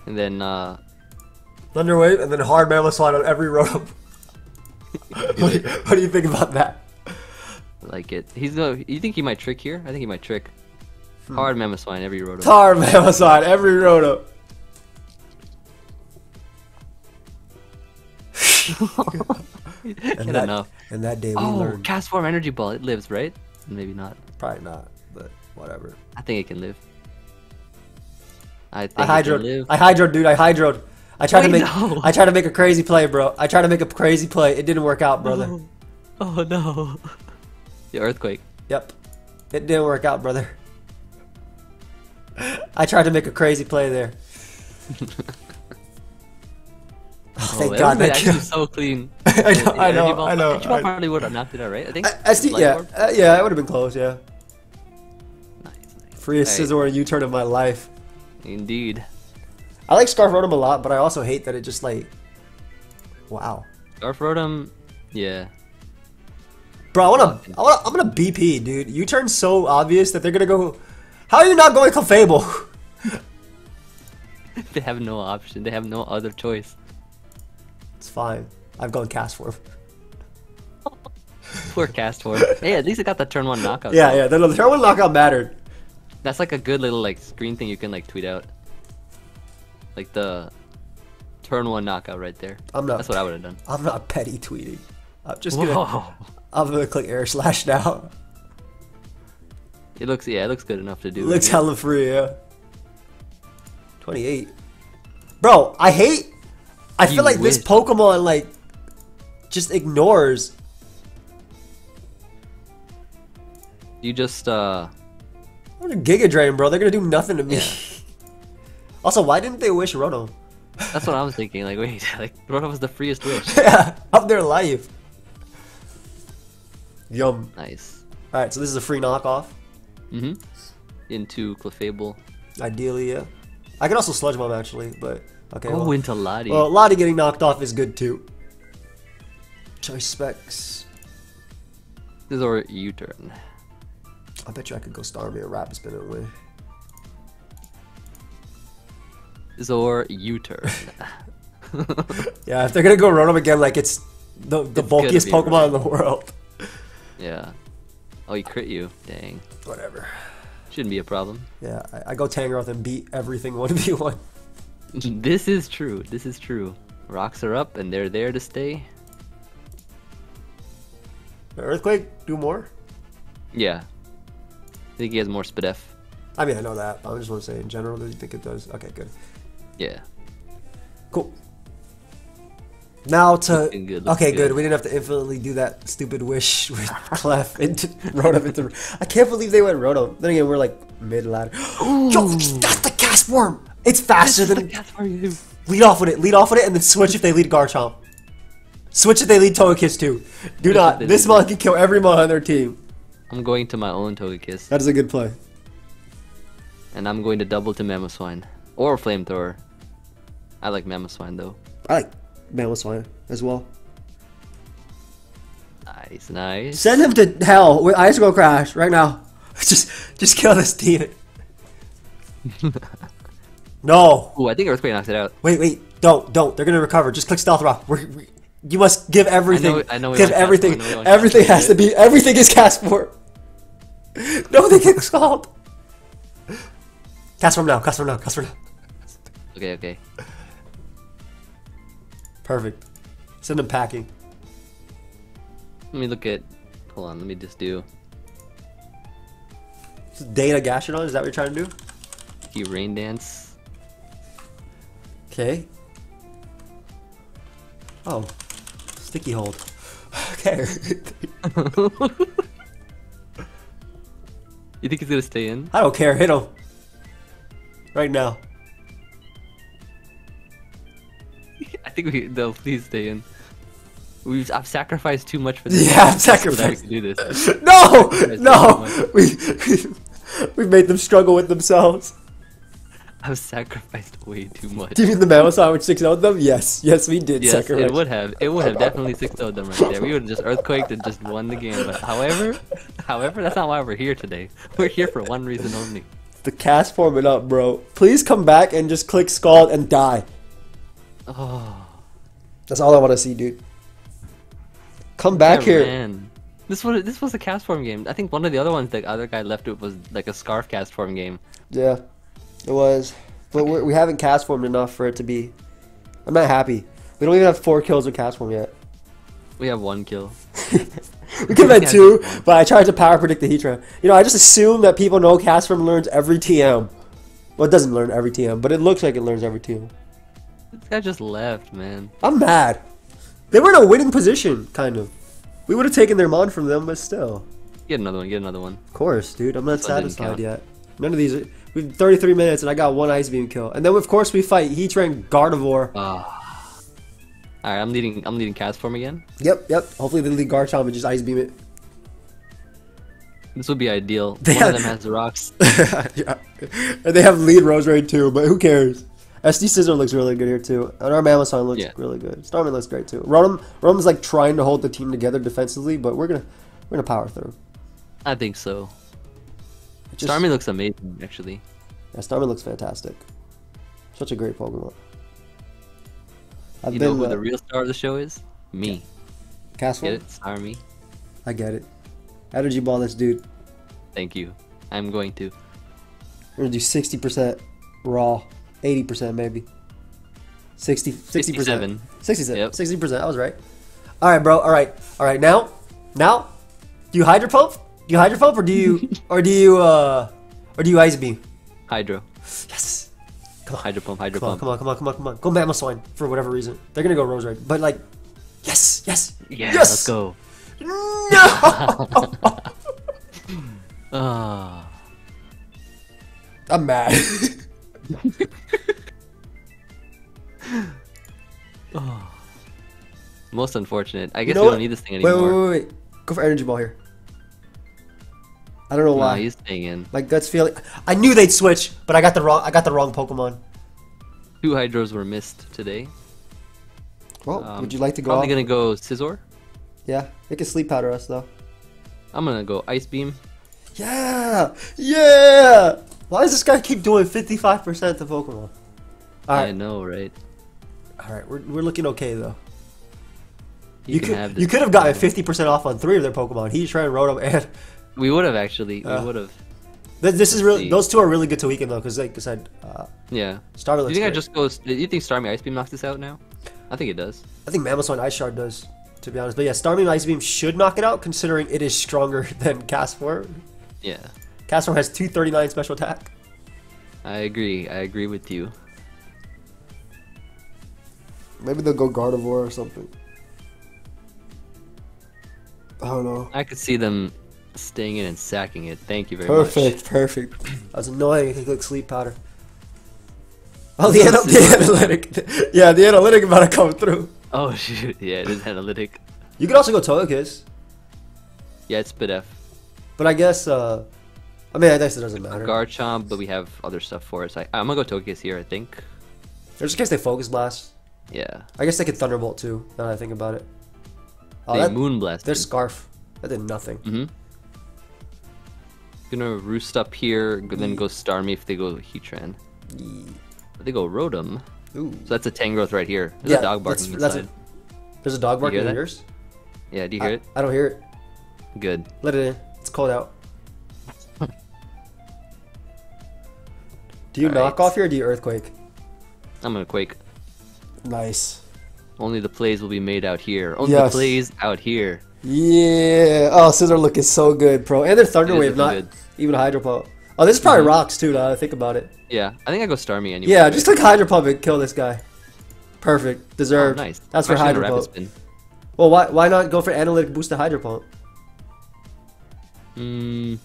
And then uh Thunder Wave and then hard Mammoth Slide on every Rotom. what, do you, what do you think about that? like it. He's no. You think he might trick here? I think he might trick. Mm. Hard Mammoth Swine every roto. Tar Mammoth Slide, every Rotom. Get And that, enough. and that day we Oh, learned. Castform energy ball. It lives, right? Maybe not. Probably not, but whatever. I think it can live. I think I it can hydroed. live. I hydroed, dude. I hydroed. I tried to make. no. I tried to make a crazy play, bro. I tried to make a crazy play. It didn't work out, brother. Oh, oh no. The earthquake. Yep. It didn't work out, brother. I tried to make a crazy play there. oh, thank oh, God. that actually killed. so clean. I know, I know, I know. I- probably would have knocked it out, right? I think. I, SD, Light yeah, uh, yeah, it would have been close, yeah. Nice, nice. Freest Hey. Scizor U-turn of my life. Indeed. I like Scarf Rotom a lot, but I also hate that it just like, wow, Scarf Rotom. Yeah. bro. I wanna, I wanna, I'm gonna BP, dude. U-turn so obvious that they're gonna go. How are you not going to Fable? They have no option. They have no other choice. it's fine. I've gone Castform. Poor Castform. hey, at least it got the turn one knockout. Yeah, though. yeah. The, the turn one knockout mattered. That's like a good little like screen thing you can like tweet out. Like the turn one knockout right there. I'm not. That's what I would have done. I'm not petty tweeting. I'm just gonna. I'm gonna click air slash now. It looks yeah, it looks good enough to do. Looks it. hella free, yeah. 28. Bro, I hate. I You feel like this. Pokemon like just ignores. You just uh I'm gonna Giga Drain, bro. They're gonna do nothing to me. Yeah. also, why didn't they wish Rotom? That's what I was thinking. Like, wait, like Rotom was the freest wish. yeah, up their life. Yum. Nice. All right, so this is a free knockoff. Mm-hmm. Into Clefable. Ideally, yeah. I could also sludge bomb actually, but okay. Oh, well, into Lati. well, Lati getting knocked off is good too. Choice specs. this is our U-turn. I bet you I could go Starmie or Rapid Spin it away. Zor U-turn. Yeah, if they're gonna go Rotom again, like it's the the It's bulkiest Pokemon in the world. yeah. Oh, he crit you. Dang. Whatever. Shouldn't be a problem. Yeah, I, I go Tangrowth and beat everything one v one. this is true. This is true. Rocks are up and they're there to stay. Earthquake do more. Yeah. I think he has more Spadef. I mean, I know that. But I just want to say, in general, do you think it does? Okay, good. Yeah. Cool. Now to Looking good, looking okay, good. good. We didn't have to infinitely do that stupid wish with Clef into Rotom into. I can't believe they went Rotom. Then again, we're like mid ladder. Yo, that's the Castform. It's faster than That's you. lead off with it. Lead off with it, and then switch if they lead Garchomp. Switch if they lead Togekiss too. Do not. This mon can kill every mon on their team. I'm going to my own Togekiss. That is a good play. And I'm going to double to Mamoswine. Or Flamethrower. I like Mamoswine though. I like Mamoswine as well. Nice, nice. Send him to hell with Icicle Crash right now. Just, just kill this demon. no. Ooh, I think Earthquake knocks it out. Wait, wait. Don't, don't. They're gonna recover. Just click Stealth Rock. We're, we, you must give everything. I know we give everything. I know Everything has to be. Everything is cast for. No, they get scald. Castform now. Castform now. Castform now. Okay, okay. Perfect. Send them packing. Let me look at. Hold on, let me just do. Data Gastrodon. Is that what you're trying to do? He Rain Dance. Okay. Oh, sticky hold. Okay. You think he's gonna stay in? I don't care. Hit him. Right now. I think we. No, please stay in. We've I've sacrificed too much for this. Yeah, I've That's what I sacrificed. can do this. No, no. much. We we made them struggle with themselves. I've sacrificed way too much. Do you mean the Mammoth which six out them? Yes, yes, we did Yes, sacrifice. it would have. It would have definitely 6 0 them right there. We would have just earthquaked and just won the game. But however, however, that's not why we're here today. We're here for one reason only. The cast forming up, bro. Please come back and just click Scald and die. Oh, That's all I want to see, dude. Come back I here. ran. This was this was a Castform game. I think one of the other ones the other guy left it was like a scarf Castform game. Yeah, it was. But we haven't cast formed enough for it to be. I'm not happy. We don't even have four kills with Castform yet. We have one kill. We could have had two, but I tried to power predict the Heatran. You know, I just assume that people know Castform learns every TM. Well, it doesn't learn every TM, but it looks like it learns every TM. This guy just left, man. I'm mad. They were in a winning position, kind of. We would have taken their mon from them, but still. Get another one. Get another one. Of course, dude. I'm not satisfied yet. None of these. Are, we've 33 minutes, and I got one ice beam kill. And then, of course, we fight Heatran Gardevoir. Ah. All right, I'm leading. I'm leading Castform again. Yep, yep. Hopefully, they lead Garchomp and just ice beam it. This would be ideal. They one have- of them has the rocks. yeah. And they have lead Roserade too, but who cares? SD Scizor looks really good here too, and our Mammoth looks Yeah. really good. Starman looks great too. Rotom, Rotom's like trying to hold the team together defensively, but we're gonna we're gonna power through. I think so. It just- Starmie looks amazing, actually. Yeah, Starman looks fantastic. Such a great Pokemon. I've You know who uh, the real star of the show is? Me. Cast Get one? it? I get it. Energy ball this dude. Thank you. I'm going to. We're gonna do sixty percent raw, eighty percent maybe. 60 percent. 67. Sixty-seven. Yep. Percent. I was right. All right, bro. All right. All right. Now, now, do you hydro pump? Do you hydro pump or do you or do you uh or do you ice beam? Hydro. Yes. Come on. Hydro pump. Hydro Come on, pump. come on, come on, come on, come on. Go Mamoswine for whatever reason. They're gonna go Roserade, but like, yes, yes, Yeah, yes. let's go. No. Ah oh. Most unfortunate. I guess you know we don't what? need this thing anymore. Wait, wait, wait, wait. Go for energy ball here. I don't know why. He's staying in. My gut's feeling. I knew they'd switch, but I got the wrong. I got the wrong Pokemon. Two Hydros were missed today. Well, um, would you like to go? Probably off? gonna go Scizor. Yeah, they can sleep powder us though. I'm gonna go Ice Beam. Yeah, yeah. Why does this guy keep doing 55% to Pokemon? I know, right? all right, we're, we're looking okay though. You, You could have you could have gotten 50% off on three of their Pokemon. Heatran, Rotom, and We would have actually. Uh, we would have. th- this is really see. those two are really good to weaken though, because like I said, uh, Yeah. Starmie Do you think I just go? Do you think Starmie Ice Beam knocks this out now? I think it does. I think Mamoswine Ice Shard does, to be honest. But yeah, Starmie Ice Beam should knock it out, considering it is stronger than Castform. Yeah. Castform has 239 special attack. I agree. I agree with you. Maybe they'll go Gardevoir or something. I don't know. I could see them staying in and sacking it. Thank you very much. Perfect, perfect. That was annoying. I could click sleep powder. Oh, the, anal- the analytic. Yeah, the analytic about to come through. Oh shoot! Yeah, it is analytic. You could also go Togekiss, Yeah, it's Bidef. but I guess, uh, I mean, I guess it doesn't matter. Garchomp, but we have other stuff for it. So I, I'm gonna go Togekiss here. I think. Just in case they Focus Blast. Yeah. I guess they could Thunderbolt too, now that I think about it. Oh, they that, Moonblast. their Scarf. That did nothing. Mm-hmm. Gonna roost up here, then go Starmie if they go Heatran. If they go Rotom, Ooh. so that's a Tangrowth right here. There's Yeah, a dog barking that's- that's inside. There's a dog barking in that? yours? Yeah, do you I, hear it? I don't hear it. Good. Let it in. It's cold out. Do you Alright. knock off here or do you earthquake? I'm gonna Quake. Nice. Only the plays will be made out here. Only Yes. the plays out here. Yeah. Oh, Scizor looking so good, bro. And their Thunder Wave, not good. even Hydro Pump. Oh, this is probably Mhm. rocks too. Now that I think about it. Yeah, I think I go Starmie anyway. Yeah, just click Hydro Pump and kill this guy. Perfect. Oh, Deserved. nice. That's for I'm actually Hydro Pump. Spin. Well, why why not go for Analytic Boost to Hydro Pump? Mm,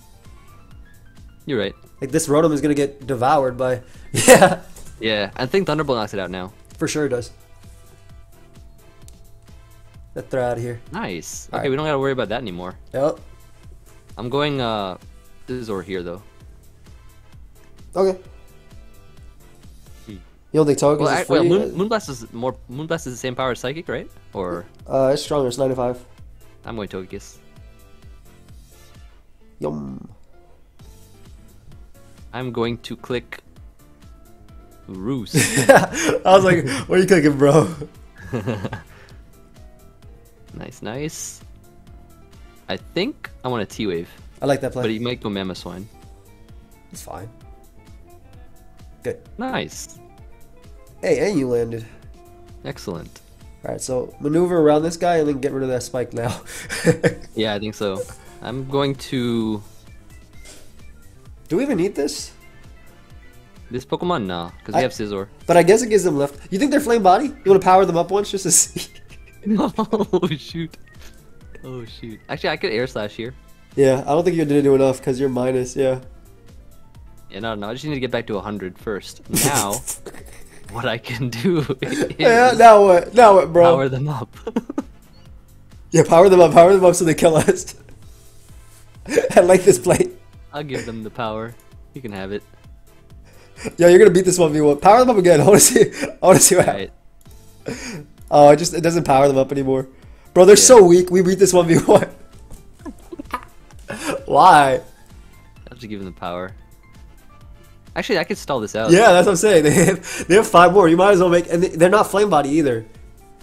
you're right. Like this Rotom is gonna get devoured by. Yeah, Yeah, I think Thunderbolt knocks it out now. for sure it does. Let's throw out of here. Nice. Okay, Alright. we don't gotta worry about that anymore. Yep. I'm going uh Scizor here though. Okay. Hmm. You don't think Togekiss Well, is free? well Moon, Moonblast is more Moonblast is the same power as Psychic, right? Or Uh, it's stronger. It's 95. I'm going Togekiss. Yum. I'm going to click Roost. I was like, what are you clicking, bro? nice, nice. I think I want a T Wave, I like that play. but he might go Mamoswine. It's fine. Good. Nice. Hey, and you landed. Excellent. Alright, so maneuver around this guy and then get rid of that spike now. Yeah, I think so. I'm going to Do we even need this? this Pokemon now because we have Scizor. But I guess it gives them left. You think they're flame body? You want to power them up once just to see? oh shoot. Oh shoot. Actually, I could Air Slash here. yeah, I don't think you did do enough because you're minus. Yeah. Yeah, no, no. I just need to get back to 100 first. Now, what I can do is Yeah. Now what? Now what, bro? power them up. Yeah, power them up. Power them up so they kill us. I like this play. I'll give them the power. You can have it. Yeah, you're gonna beat this one v one. Power them up again. I want to see. I want to see what happens. Oh, it just it doesn't power them up anymore. Bro, they're Yeah. so weak. We beat this one v one. Why? I'll just give them the power. Actually, I could stall this out. Yeah, that's what I'm saying. They have, they have five more. You might as well make. And they- they're not flame body either.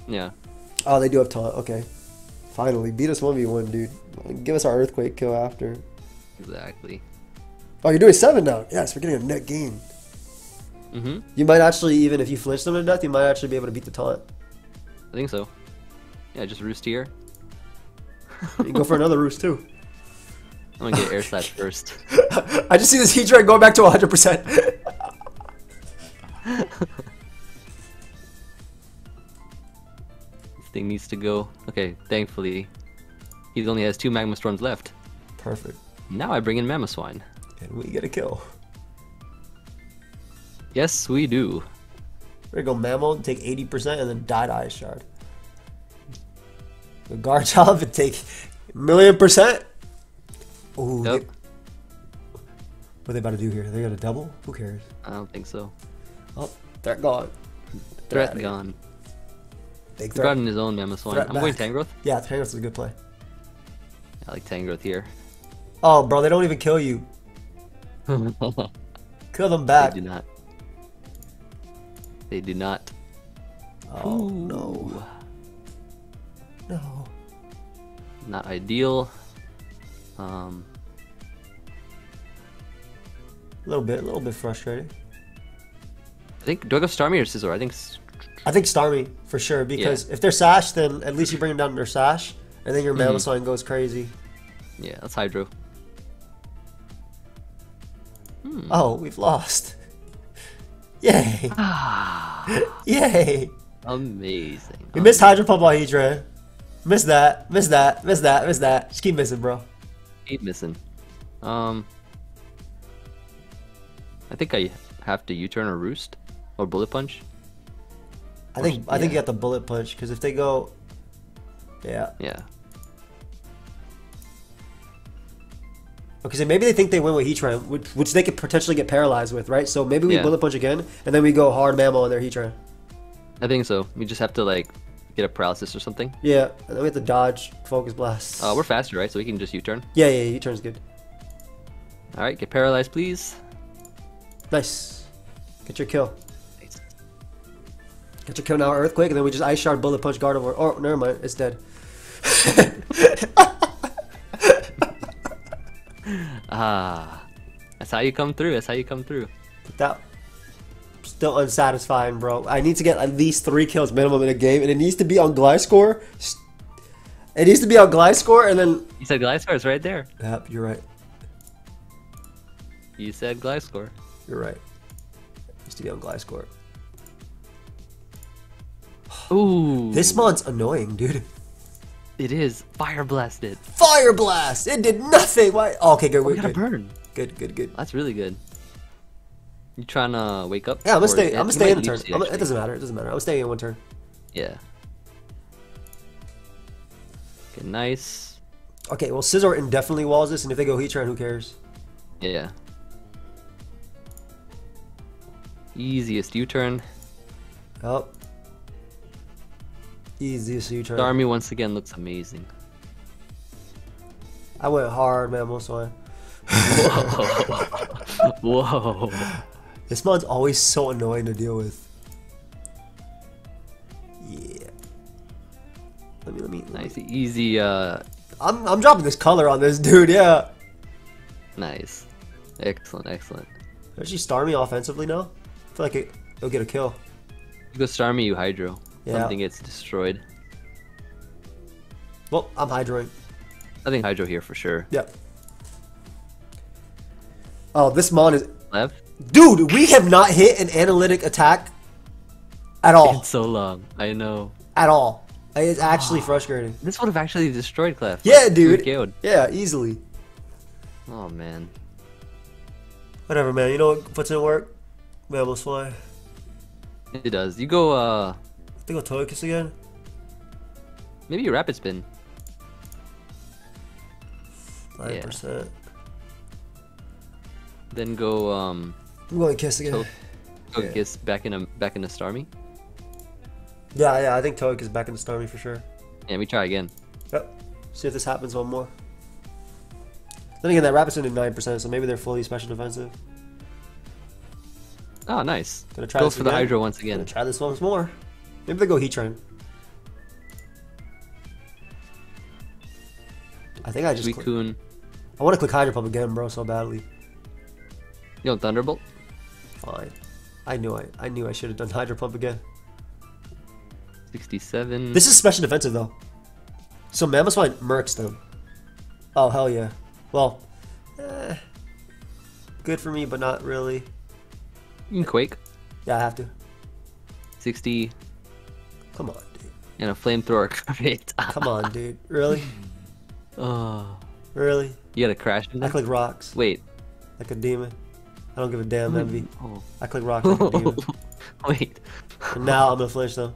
Yeah. Oh, they do have taunt. Okay. Finally, beat us one v one, dude. Give us our earthquake kill after. Exactly. Oh, you're doing seven now. Yes, we're getting a net gain. Mm-hmm. You might actually, even if you flinch them to death, you might actually be able to beat the taunt. I think so. Yeah, just roost here. You can go for another roost too. I'm gonna get Air Slash first. I just see this Heatran going back to 100%. This thing needs to go. Okay, thankfully, he only has two Magma Storms left. Perfect. Now I bring in Mamoswine. And we get a kill. Yes, we do. We're gonna go Mammal, take 80%, and then die to Ice Shard. The guard job and take a million percent. Ooh, Yep. they- what are they about to do here? Are They're gonna double? Who cares? I don't think so. Oh, they're gone. Threat here. gone. Big He's threat. gotten his own Threat I'm going back. Tangrowth. Yeah, Tangrowth is a good play. I like Tangrowth here. Oh, bro, they don't even kill you. Kill them back. They do not. They do not. Oh no, no. Not ideal. Um, A little bit, a little bit frustrating. I think do I go Starmie or Scizor? I think I think Starmie for sure because if they're sash, then at least you bring them down to their sash, and then your Mhm. Mammoth goes crazy. yeah, that's Hydro. Oh, we've lost. Yay! Yay! Amazing. We missed Hydro Pump on Heatran. Missed that. Missed that. Missed that. Missed that. Just keep missing, bro. Keep missing. Um, I think I have to U-turn or Roost or Bullet Punch. I think I think you yeah. got the bullet punch because if they go, yeah. Yeah. Okay, so maybe they think they win with Heatran, which, which they could potentially get paralyzed with, right? So maybe we Yeah. bullet punch again, and then we go hard mammo on their Heatran. I think so. We just have to like get a paralysis or something. Yeah, and then we have to dodge focus blast. Uh, we're faster, right? So we can just U-turn. yeah, yeah, Heatran's good. All right, get paralyzed, please. Nice. Get your kill. Nice. Get your kill now, Earthquake, and then we just Ice Shard, Bullet Punch, Gardevoir. Oh, never mind, it's dead. Ah, that's how you come through. That's how you come through. that still unsatisfying, bro. I need to get at least three kills minimum in a game, and it needs to be on Gliscor. It needs to be on Gliscor, and then. You said Gliscor is right there. Yep, you're right. You said Gliscor. You're right. Needs to be on Gliscor. Ooh, This mon's annoying, dude. It is fire blasted. Fire Blast! It did nothing! Why? Oh, okay, good, We good, got a good. burn. Good, good, good. That's really good. You trying to wake up? Yeah, I'm gonna stay. I'm gonna stay in the turn. you, it doesn't matter. It doesn't matter. I'm staying in one turn. Yeah. Okay, nice. Okay, well, Scizor indefinitely walls this, and if they go Heatran, who cares? Yeah. Easiest U-turn. Oh. Easiest U-turn. Army once again looks amazing. I went hard, man. Most one. Whoa. Whoa. This mod's always so annoying to deal with. Yeah. Let me, let me. let me- Nice, easy. Uh, I'm, I'm dropping this color on this dude. Yeah. nice. Excellent, excellent. Does she star me offensively now? I feel like it, it'll get a kill. You go Starmie, you Hydro. Yeah. Something gets destroyed. Well, I'm hydroing. I think Hydro here for sure. Yep. Oh, this mon is. Lev? Dude, we have not hit an analytic attack at all. It's so long. I know. At all. It's actually frustrating. This would have actually destroyed Clef. Yeah, dude. KO'd. Yeah, easily. Oh man. Whatever, man. You know what puts in work? Mammoth fly. It does. You go. Uh, I think I'll Togekiss again. maybe you Rapid Spin. Nine Yeah. percent. Then go. Um, I'm going Kiss again. To- go Yeah. Kiss back in a back into Starmie. Yeah, yeah. I think Togekiss is back in the Starmie for sure. Yeah, we try again. Yep. See if this happens one more. Then again, that Rapid Spin did nine percent, so maybe they're fully special defensive. Oh, nice. Gonna try Go this for the. Hydro once again. Gonna again. try this once more. Maybe they go Heatran. I think I just. Suicune. I want to click Hydro Pump again, bro, so badly. You know, Thunderbolt. Fine. I knew I. I knew I should have done Hydro Pump again. 67. This is special defensive though. So Mammothswine mercs them. Oh hell yeah. Well, eh, good for me, but not really. You can Quake. Yeah, I have to. 60. Come on, dude. And a Flamethrower crit. Come on, dude. Really? oh. Really? You got a crash in I click rocks Wait. like a demon. I don't give a damn, Emvee. Oh. I click rocks like a demon. Wait. And now I'm gonna flinch though.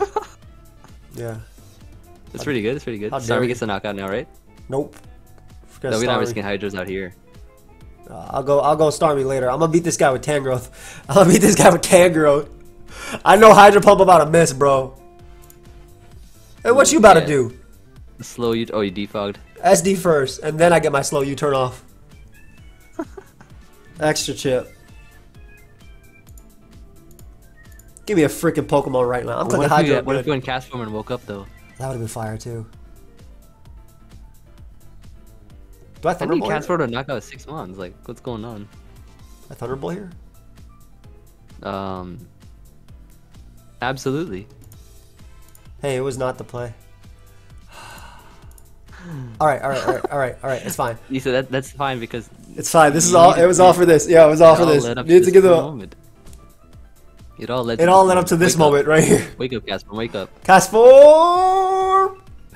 Yeah. It's pretty good. It's pretty good. Starmie gets a knockout now, right? Nope. Forget No, we're not risking hydros out here. Uh, I'll go. I'll go Starmie later. I'm gonna beat this guy with Tangrowth. I'm gonna beat this guy with Tangrowth. I know Hydro Pump about to miss, bro. Hey, what you about to do? Slow you. Oh, you defogged. SD first, and then I get my slow U turn off. Extra chip. Give me a freaking Pokemon right now. I'm clicking you, Hydro. what if you went Castform and woke up though? That would have been fire too. Do I I think Thunderbolt cast here? form to knock out six mons. Like, what's going on? I Thunderbolt here? Um. Absolutely. Hey, it was not the play. all right, all right, all right, all right, all right. It's fine. You said that that's fine because It's fine. This is all. It was all for this. Yeah, it was all for this. led Need to give the. moment. It all led. It all led up to this Wake moment Up. right here. Wake up, Casper. Wake up. Casper!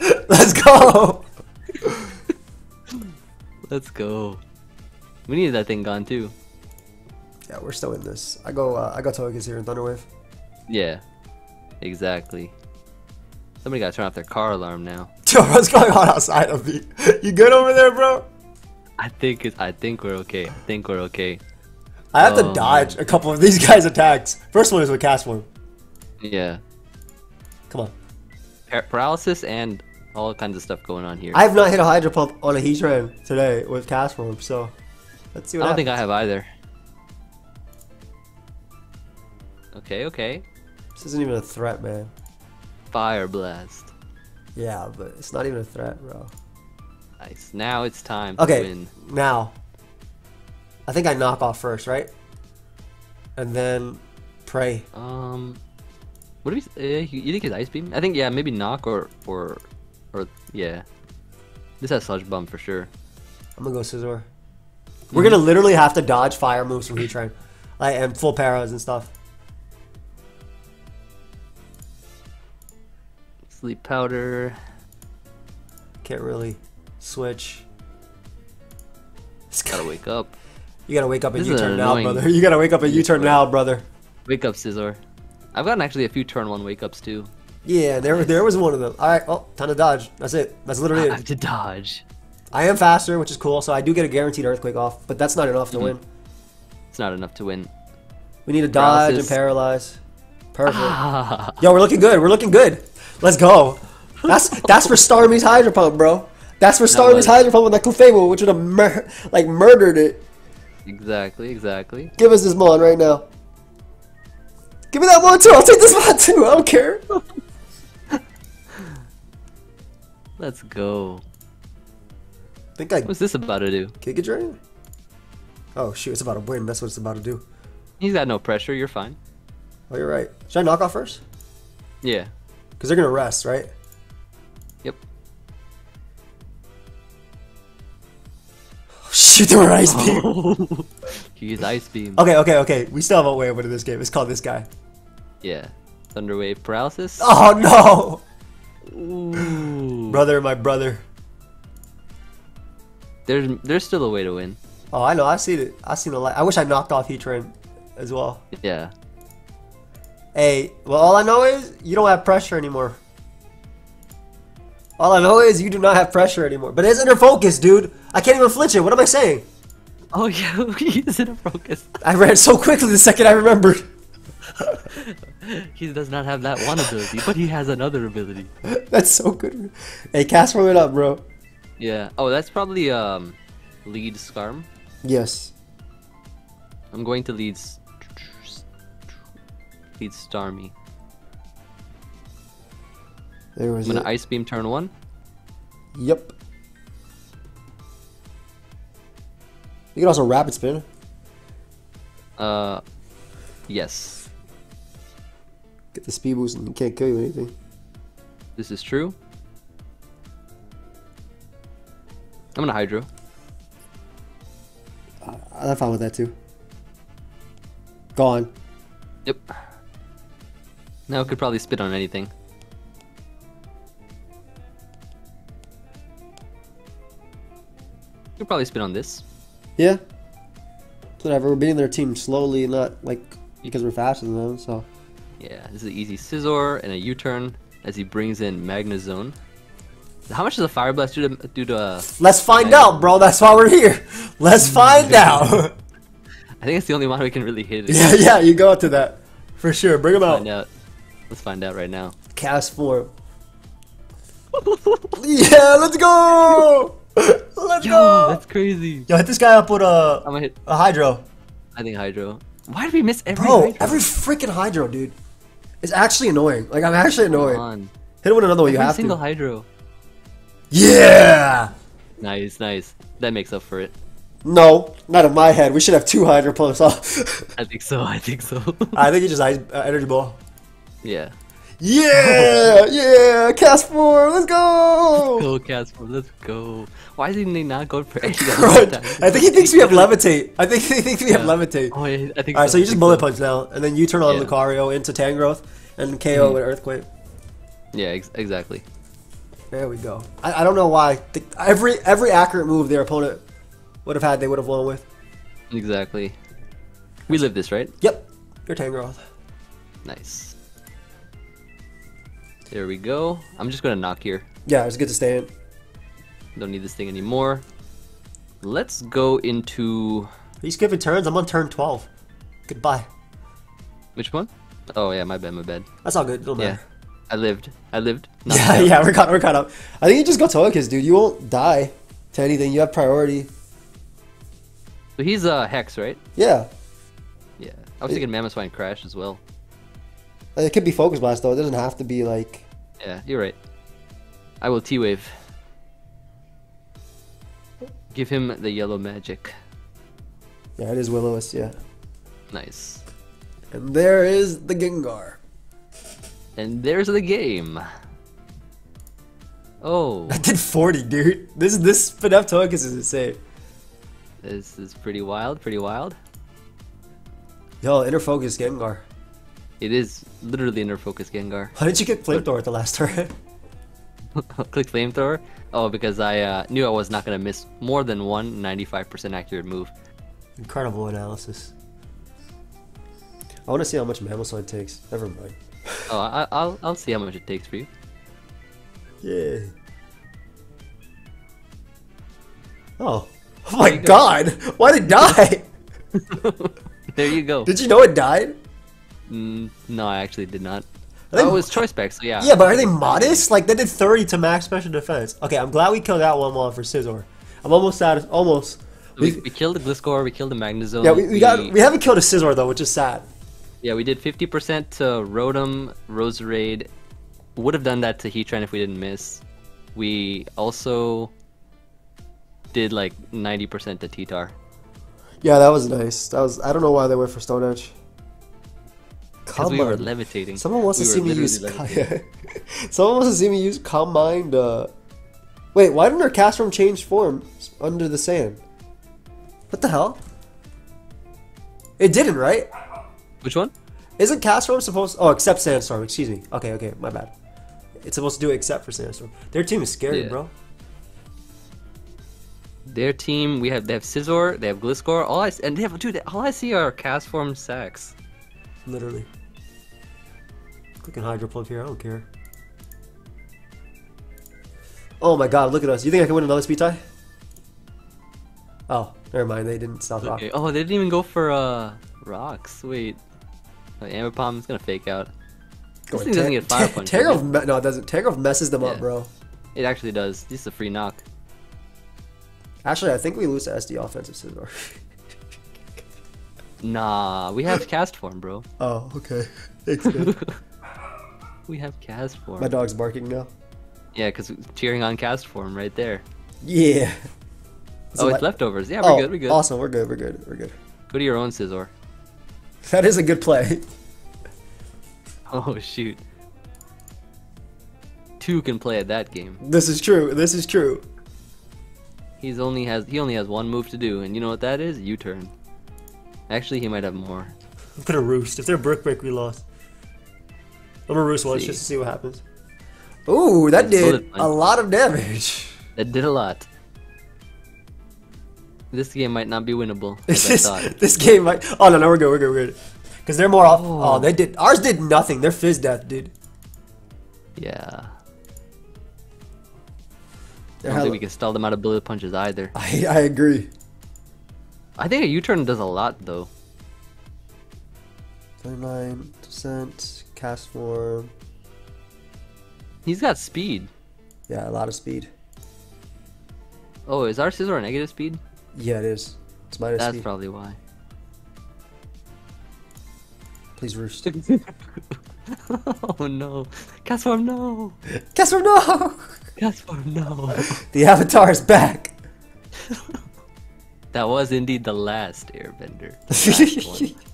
Let's go. Let's go. We needed that thing gone too. Yeah, we're still in this. I go. Uh, I go Togekiss here in Thunderwave. Yeah. Exactly. Somebody got to turn off their car alarm now. Yo, what's going on outside of me? You good over there, bro? I think it's. I think we're okay. I think we're okay. I have to Oh, dodge a couple of these guys' attacks. First one is with Castform. Yeah. Come on. Par- paralysis and all kinds of stuff going on here. I have not hit a Hydro Pump on a Heatran today with Castform, so let's see I don't think I have either. Okay, okay. This isn't even a threat, man. Fire blast. Yeah, but it's not even a threat, bro. Nice. Now it's time to Okay, win. now. I think I knock off first, right? And then pray. Um, what do you? Uh, you think it's ice beam? I think yeah, maybe knock or or or yeah. This has sludge bomb for sure. I'm gonna go Scizor. We're gonna literally have to dodge fire moves from Heatran. Like, and full paras and stuff. Sleep powder. Can't really switch. It's Gotta wake up. You gotta wake up and This is U-turn an now, brother. You gotta wake up and U-turn now, brother. Wake up, Scizor. I've gotten actually a few turn one wake ups too. Yeah, there, there was one of them. All right, well, time to dodge. That's it. That's literally I have it. to dodge. I am faster, which is cool, so I do get a guaranteed earthquake off, but that's not enough to mm-hmm. win. It's not enough to win. We need to dodge and paralyze. Perfect. Yo, we're looking good. We're looking good. Let's go. That's that's for Starmie's Hydro Pump, bro. That's for Starmie's Hydro Pump with that Clefable, which would have mur- like murdered it. exactly, exactly. Give us this Mon right now. Give me that one too. I'll take this Mon too. I don't care. Let's go. I think I What's this about to do? Giga Drain. Oh shoot, it's about to win. That's what it's about to do. He's got no pressure. You're fine. Oh, you're right. Should I knock off first? Yeah. Because they're gonna rest, right? Yep. Shoot, they were ice oh. beam. He's ice beam. Okay, okay, okay. We still have a way over to this game. It's called this guy. Yeah. Thunder wave paralysis. Oh no, Ooh. brother, my brother. There's there's still a way to win. Oh, I know. I've seen it. I've seen a lot. I wish I knocked off Heatran as well. Yeah. Hey, well, all I know is you don't have pressure anymore. All I know is you do not have pressure anymore. But it's inner focus, dude. I can't even flinch it. What am I saying? Oh yeah, he's in a focus. I ran so quickly the second I remembered. He does not have that one ability, but he has another ability. That's so good. Hey, cast from it up, bro. Yeah. Oh, that's probably um, lead Scarm. Yes. I'm going to lead. S- Starmie. There was I'm gonna ice beam turn one. Yep. You can also rapid spin. Uh, yes, Get the speed boost and it can't kill you anything. this is true. I'm gonna Hydro. I'm fine with that too. Gone. Yep. Now it could probably spit on anything. Could probably spit on this. Yeah. It's whatever. We're beating their team slowly, not like because we're faster than them. So Yeah, this is an easy Scizor and a U-turn as he brings in Magnezone. How much does a fire blast do to do to? Uh, Let's find out, bro. That's why we're here. Let's find out. I think it's the only one we can really hit. yeah, yeah, you go to that for sure. Bring him out. Find out. Let's find out right now. Castform. Yeah, let's go. Let's Yo, go. that's crazy. Yo, hit this guy up with a I'm gonna hit. a hydro. I think Hydro. Why did we miss every? Bro, Hydro? every freaking hydro, dude. It's actually annoying. Like I'm actually Come annoyed. on. Hit it with another one. You Every have single to. Hydro. Yeah. Nice, nice. That makes up for it. No, not in my head. We should have two hydro pumps off. I think so. I think so. I think he just ice, uh, energy ball. Yeah. Yeah, yeah. Cast four. Let's go. Go Casper, let's go. Why didn't they not go for Crud. I think he thinks we have levitate. I think he thinks we have Yeah. levitate. Oh, yeah, I think. All right, so I you just bullet punch now, and then you turn on Yeah. Lucario into Tangrowth, and KO mm-hmm. with Earthquake. Yeah, ex- exactly. There we go. I, I don't know why. The, every every accurate move their opponent would have had, they would have won with. Exactly. We live this, right? Yep, you're Tangrowth. Nice. There we go. I'm just gonna knock here. Yeah, it's good to stay in. Don't need this thing anymore. Let's go into Are you skipping turns? I'm on turn 12. Goodbye. which one? Oh yeah, my bad, my bad. That's all good. Don't Yeah, matter. I lived. I lived. Knocked Yeah, out. yeah, we're caught, we're caught up. I think you just go Togekiss, dude. You won't die to anything. You have priority. So he's uh hex, right? Yeah. Yeah. I was thinking Mammoth Swine Crash as well. It could be Focus Blast, though. It doesn't have to be like. Yeah, you're right. I will T-Wave. Give him the yellow magic. Yeah, it is Will-O-Wisp, yeah. Nice. And there is the Gengar. And there's the game. Oh, I did 40, dude. This this FNF Togekiss is insane. this is pretty wild, pretty wild. Yo, Inner Focus Gengar. It is literally inner focus Gengar. Why didn't you get Flamethrower at the last turn? Click flamethrower. Oh, because I uh, knew I was not gonna miss more than one 95% accurate move. Incredible analysis. I want to see how much Mammoth takes. Never mind. Oh, I, I'll I'll see how much it takes for you. Yeah. Oh. Oh my go. god! Why did it die? there you go. did you know it died? Mm, no, I actually did not. Think- Oh, it was choice back, so yeah. Yeah, but are they modest? Like, they did 30 to max special defense. Okay, I'm glad we killed that one one for Scizor. I'm almost out of, almost. We, We, we killed the Gliscor, we killed the Magnezone. yeah, we, we got, we haven't killed a Scizor though, which is sad. Yeah, we did 50% to Rotom, Roserade. Would have done that to Heatran if we didn't miss. We also did like 90% to T-Tar. Yeah, that was nice. That was, I don't know why they went for Stone Edge. We were levitating. Someone wants We to see me use. Someone wants to see me use Calm Mind. Uh... Wait, why didn't our Castform change forms under the sand? What the hell? It didn't, right? Which one? Isn't cast Castform supposed? Oh, except Sandstorm. Excuse me. Okay, okay, my bad. It's supposed to do it except for Sandstorm. Their team is scary, Yeah. bro. Their team, we have they have Scizor, they have Gliscor, all I and they have dude, all I see are Castform sacks. Literally. Clicking Hydro Pump here. I don't care. Oh my god, look at us. You think I can win another speed tie? Oh, never mind. They didn't Rock. Okay. Oh, they didn't even go for uh rocks. Wait. Uh, Ambipom is gonna fake out. This thing doesn't get fire punch. Tangrowth, me- no, it doesn't. Tangrowth messes them up, bro. It actually does. This is a free knock. Actually, I think we lose to SD offensive Scizor. Nah, we have Castform, bro. oh, okay. Thanks. We have Castform. My dog's barking now. Yeah, because cheering on Castform right there. Yeah. Is oh, it's li- leftovers. Yeah, we're oh, good. We're good. Awesome. We're good. We're good. We're good. Go to your own Scizor. That is a good play. Oh shoot. Two can play at that game. This is true. This is true. He's only has he only has one move to do, and you know what that is? U-turn. Actually, he might have more. I'm gonna roost. If they're brick break, we lost. I'm gonna roost once just to see what happens. Ooh, that It's did a lot of damage. That did a lot. This game might not be winnable, as I This, this game might. Oh no, no, we're good. We're good. We're good. Because they're more off. Oh. Oh. they did. Ours did nothing. Their fizz death did. Yeah. I They're don't think we can stall them out of bullet punches either. I, I agree. I think a U-turn does a lot though. 39% Castform. He's got speed. Yeah, a lot of speed. Oh, is our Scizor a negative speed? Yeah, it is. It's minus That's speed. probably why. Please roost. oh no. Castform, no! Castform, no! Castform, no! The avatar is back. that was indeed the last airbender. Last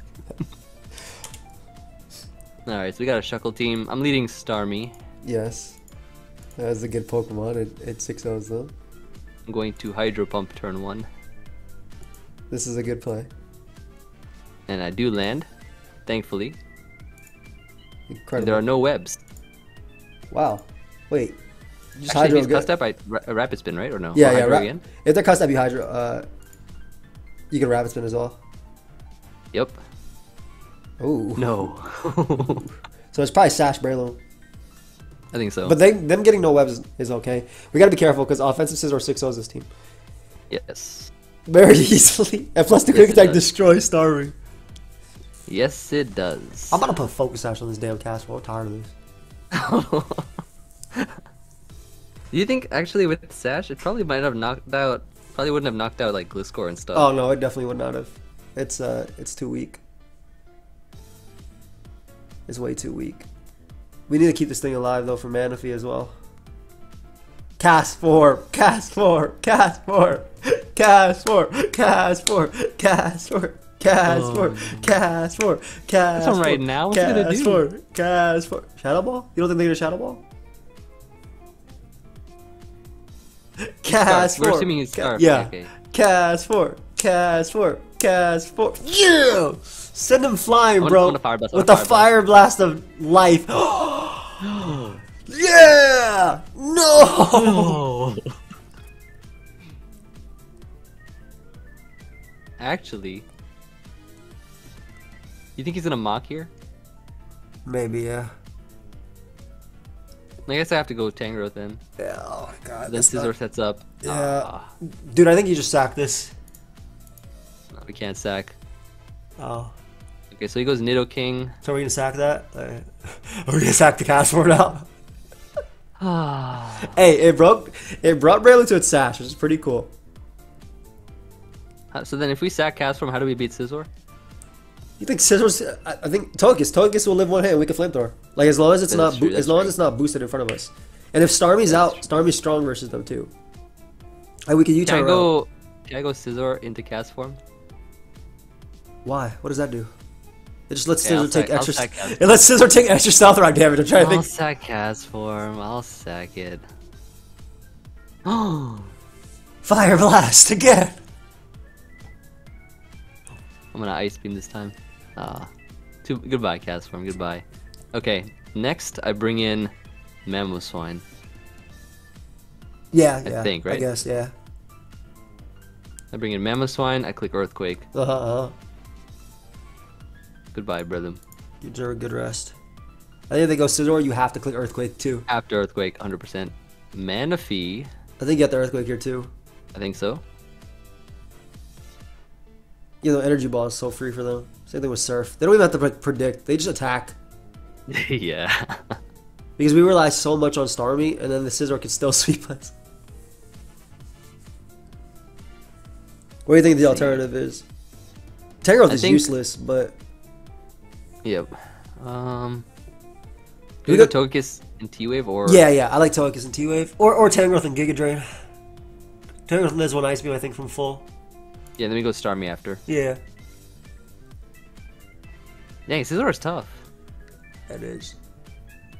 one. Alright, so we got a Shuckle team. I'm leading Starmie. yes. That was a good Pokemon at, at 6 O's though. I'm going to Hydro Pump turn one. This is a good play. And I do land, thankfully. Incredible. there are no webs. Wow. Wait. Just Actually, Hydro if up, I ra- a rapid spin, right? Or no? Yeah, yeah. Again? if they're up, you Hydro. Uh, you can Rapid Spin as well. Yep. Ooh. No. So it's probably Sash Breloom. I think so. But they, them getting no webs is, okay. We gotta be careful because offensive Scizor 6 O's this team. yes. Very easily. And plus the Yes, quick attack destroys Starry. Yes, it does. I'm gonna put Focus Sash on this damn cast. I'm tired of this. Do you think actually with Sash, it probably might have knocked out, probably wouldn't have knocked out like Gliscor and stuff. Oh no, it definitely would not have. It's uh, it's too weak. It's way too weak. We need to keep this thing alive though for Manaphy as well. Cast four, cast four, cast four, cast four, cast four, cast four, cast Oh, four, cast four, cast four, right now? What's it gonna cast do? four, cast four. Shadow ball? You don't think they're gonna shadow ball? Cast four. We're assuming Ca- Scarf, Yeah. okay. Cast four. Cast four. Cast four. Yeah! Send him flying, wanna- bro. blast, With the fire fire blast of life. yeah! No! Actually, you think he's gonna mock here? Maybe, yeah. I guess I have to go Tangrowth then. Yeah, oh my god. Then Scizor not- sets up. Yeah. Ah, Dude, I think you just sacked this. no, we can't sack. Oh. Okay, so he goes Nidoking. So are we gonna sack that? Uh, are we gonna sack the Castform now? Ah. Hey, it broke it brought Breloom to its sash, which is pretty cool. Uh, so then if we sack Castform, how do we beat Scizor? You think scissors? I, I think Togekiss. Togekiss will live one hit and we can flamethrower. Like as long as it's That not true, as long true. as it's not boosted in front of us. And if Starmie's out, Starmie's strong versus them too. And we can Can I U-turn around. go? Can I go Scizor into Castform? Why? What does that do? It just lets Okay, Scizor take extra. It lets Scizor take extra stealth rock damage. I'm trying to think. I'll sack Castform. I'll sack it. Oh, Fire blast again. I'm gonna ice beam this time. Ah, too goodbye, Castform. Goodbye. Okay, next I bring in Mamoswine. Yeah, yeah. think, right. I guess, yeah. I bring in Mamoswine. I click Earthquake. Uh huh. Goodbye, brother. You deserve a good rest. I think if they go Scizor, you have to click Earthquake too. After Earthquake, 100%. Manaphy. I think you got the Earthquake here too. I think so. You know, Energy Ball is so free for them. Same thing with Surf. They don't even have to pre- predict. They just attack. yeah. Because we rely so much on Starmie, and then the Scizor can still sweep us. What do you think the alternative is? Tangrowth is think- useless, but yep. Um. Do we go Togekiss and T-Wave or? yeah, yeah, I like Togekiss and T-Wave. Or, or Tangrowth and Giga Drain. Tangrowth lives one Ice Beam, I think, from full. Yeah, then we go Starmie after. Yeah, Dang, Scizor is tough. that is.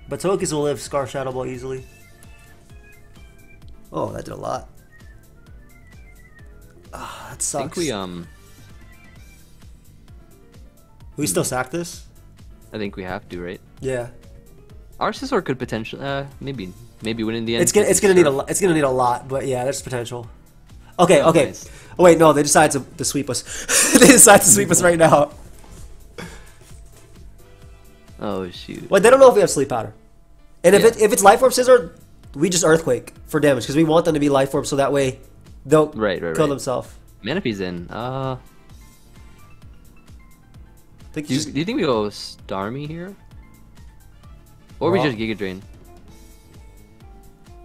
But Togekiss will live Scar Shadow Ball easily. Oh, that did a lot. Ah, that I sucks. think we um. we still sack this? I think we have to, right? Yeah. Our Scizor could potentially, uh, maybe, maybe win in the end. It's gonna it's gonna need a lo- it's gonna need a lot, but yeah, there's potential. Okay, Oh, okay. nice. Oh wait, no, they decide to, to sweep us. they decide to sweep us right now. Oh shoot. Wait, they don't know if we have sleep powder. And if Yeah. it if it's life orb Scizor, we just Earthquake for damage because we want them to be Life Orb so that way they'll Right, right, kill right. themselves. Manaphy's in. Uh, think do you do you think we go Starmie here? Or we just Giga Drain?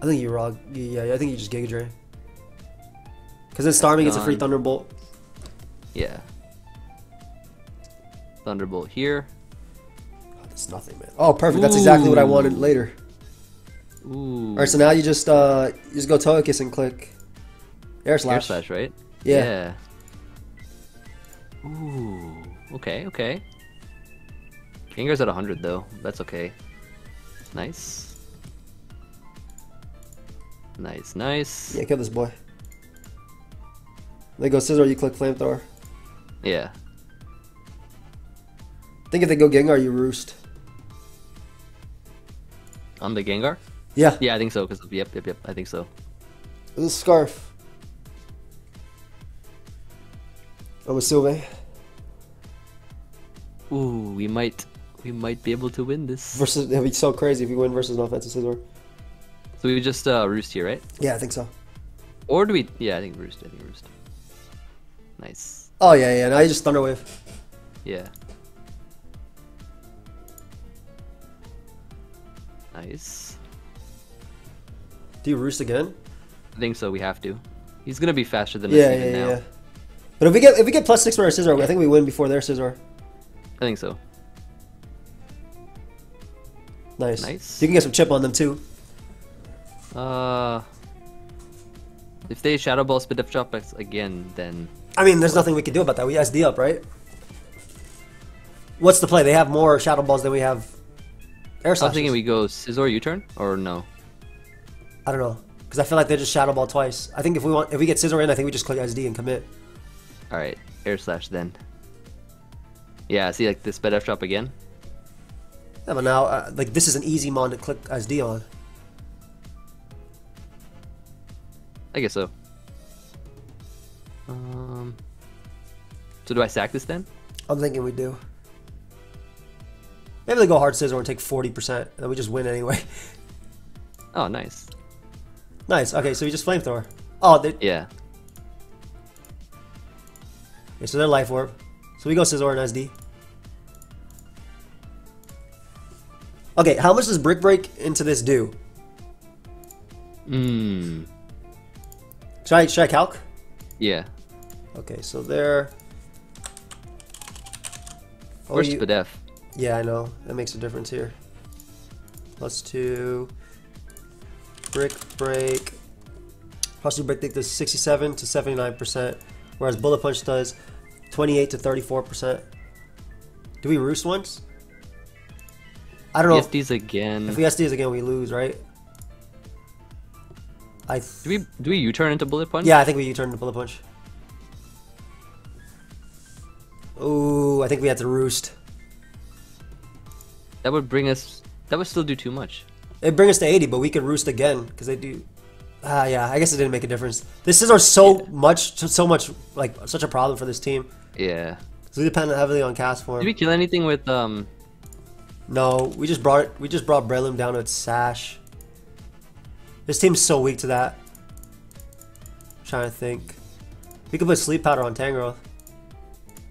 I think you raw. Yeah, I think you just Giga Drain. Because then Starmie gets a free. Thunderbolt. Yeah. Thunderbolt here. That's nothing, man. Oh, perfect. That's exactly what I wanted later. Ooh. All right, so now you just uh you just go Togekiss and click Air Slash. Air slash, right? Yeah. Yeah. Ooh. Okay, okay. Gengar's at 100 though. That's okay. Nice. Nice, nice. Yeah, kill this boy. They go Scizor, you click Flamethrower. Yeah. I think if they go Gengar, you Roost. On the Gengar? Yeah, Yeah, I think so. Cause yep, yep, yep. I think so. this is Scarf. Oh, I'm assuming. Ooh, we might, we might be able to win this. Versus, it'd be so crazy if we win versus an offensive Scizor. So we just uh, roost here, right? Yeah, I think so. Or do we? Yeah, I think roost. I think roost. Nice. Oh yeah, yeah. Now you just Thunder Wave. Yeah. Nice. Do you Roost again? I think so. We have to. He's gonna be faster than Yeah, us yeah, yeah, now. yeah. But if we get if we get plus six for our Scizor, I think we win before their Scizor. I think so. Nice. Nice. You can get some chip on them too. Uh, if they Shadow Ball Spit Up Drop again, then I mean, there's nothing we can do about that. We SD up, right? What's the play? They have more Shadow Balls than we have Air slash. I'm thinking we go Scizor U-turn or no? I don't know. Because I feel like they just Shadow Ball twice. I think if we want, if we get Scizor in, I think we just click SD and commit. All right, Air Slash then. Yeah, see like this Spit Up Drop again. Yeah, but now, uh, like, this is an easy mon to click SD on. I guess so. Um. So do I sack this then? I'm thinking we do. Maybe they go hard Scizor and take 40%, and then we just win anyway. Oh, nice. nice. Okay, so we just Flamethrower. Oh, they, Yeah. okay, so they're Life Orb. So we go Scizor and SD. Okay, how much does Brick Break into this do? Mmm. Should I, should I calc? Yeah. Okay, so there. Oh, Where's you- Spadef? Yeah, I know. That makes a difference here. Plus two. Brick break. Two brick break does 67 to 79%, whereas bullet punch does 28 to 34%. Do we roost once? I don't know. If, ESDs again. if we SDs again, we lose, right? I. Do we do we U-turn into bullet punch? yeah, I think we U-turn into bullet punch. Ooh, I think we had to roost. That would bring us. That would still do too much. It bring us to 80, but we could roost again because they do. Ah, yeah. I guess it didn't make a difference. This is our so much, so much like such a problem for this team. Yeah. So we depend heavily on Castform. Did we kill anything with um? No, we just brought it. We just brought Breloom down to its sash. This team's so weak to that. trying to think. We could put sleep powder on Tangrowth.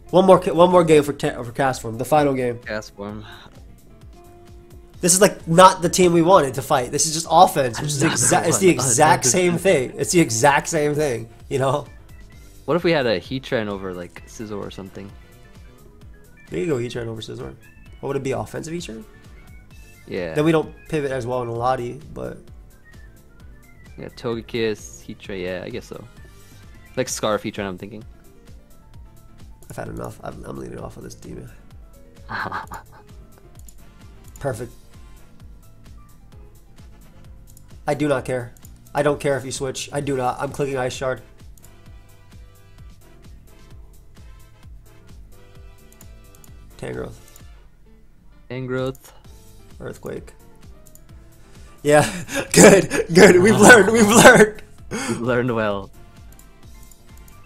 One more, one more game for for Castform. The final game. Castform. This is like not the team we wanted to fight. This is just offense, which is exact. It's the exact same thing. It's the exact same thing. You know. What if we had a Heatran over like Scizor or something? There you go, Heatran over Scizor. What would it be, offensive Heatran? Yeah. Then we don't pivot as well in Lati, but Yeah, Togekiss, Heatran. Yeah, I guess so. Like Scarf Heatran, I'm thinking. I've had enough. I'm, I'm leaning off of this team. Perfect. I do not care. I don't care if you switch. I do not. I'm clicking Ice Shard. Tangrowth. Tangrowth. Earthquake. Yeah, good, good. We've learned. We've learned. We've learned well.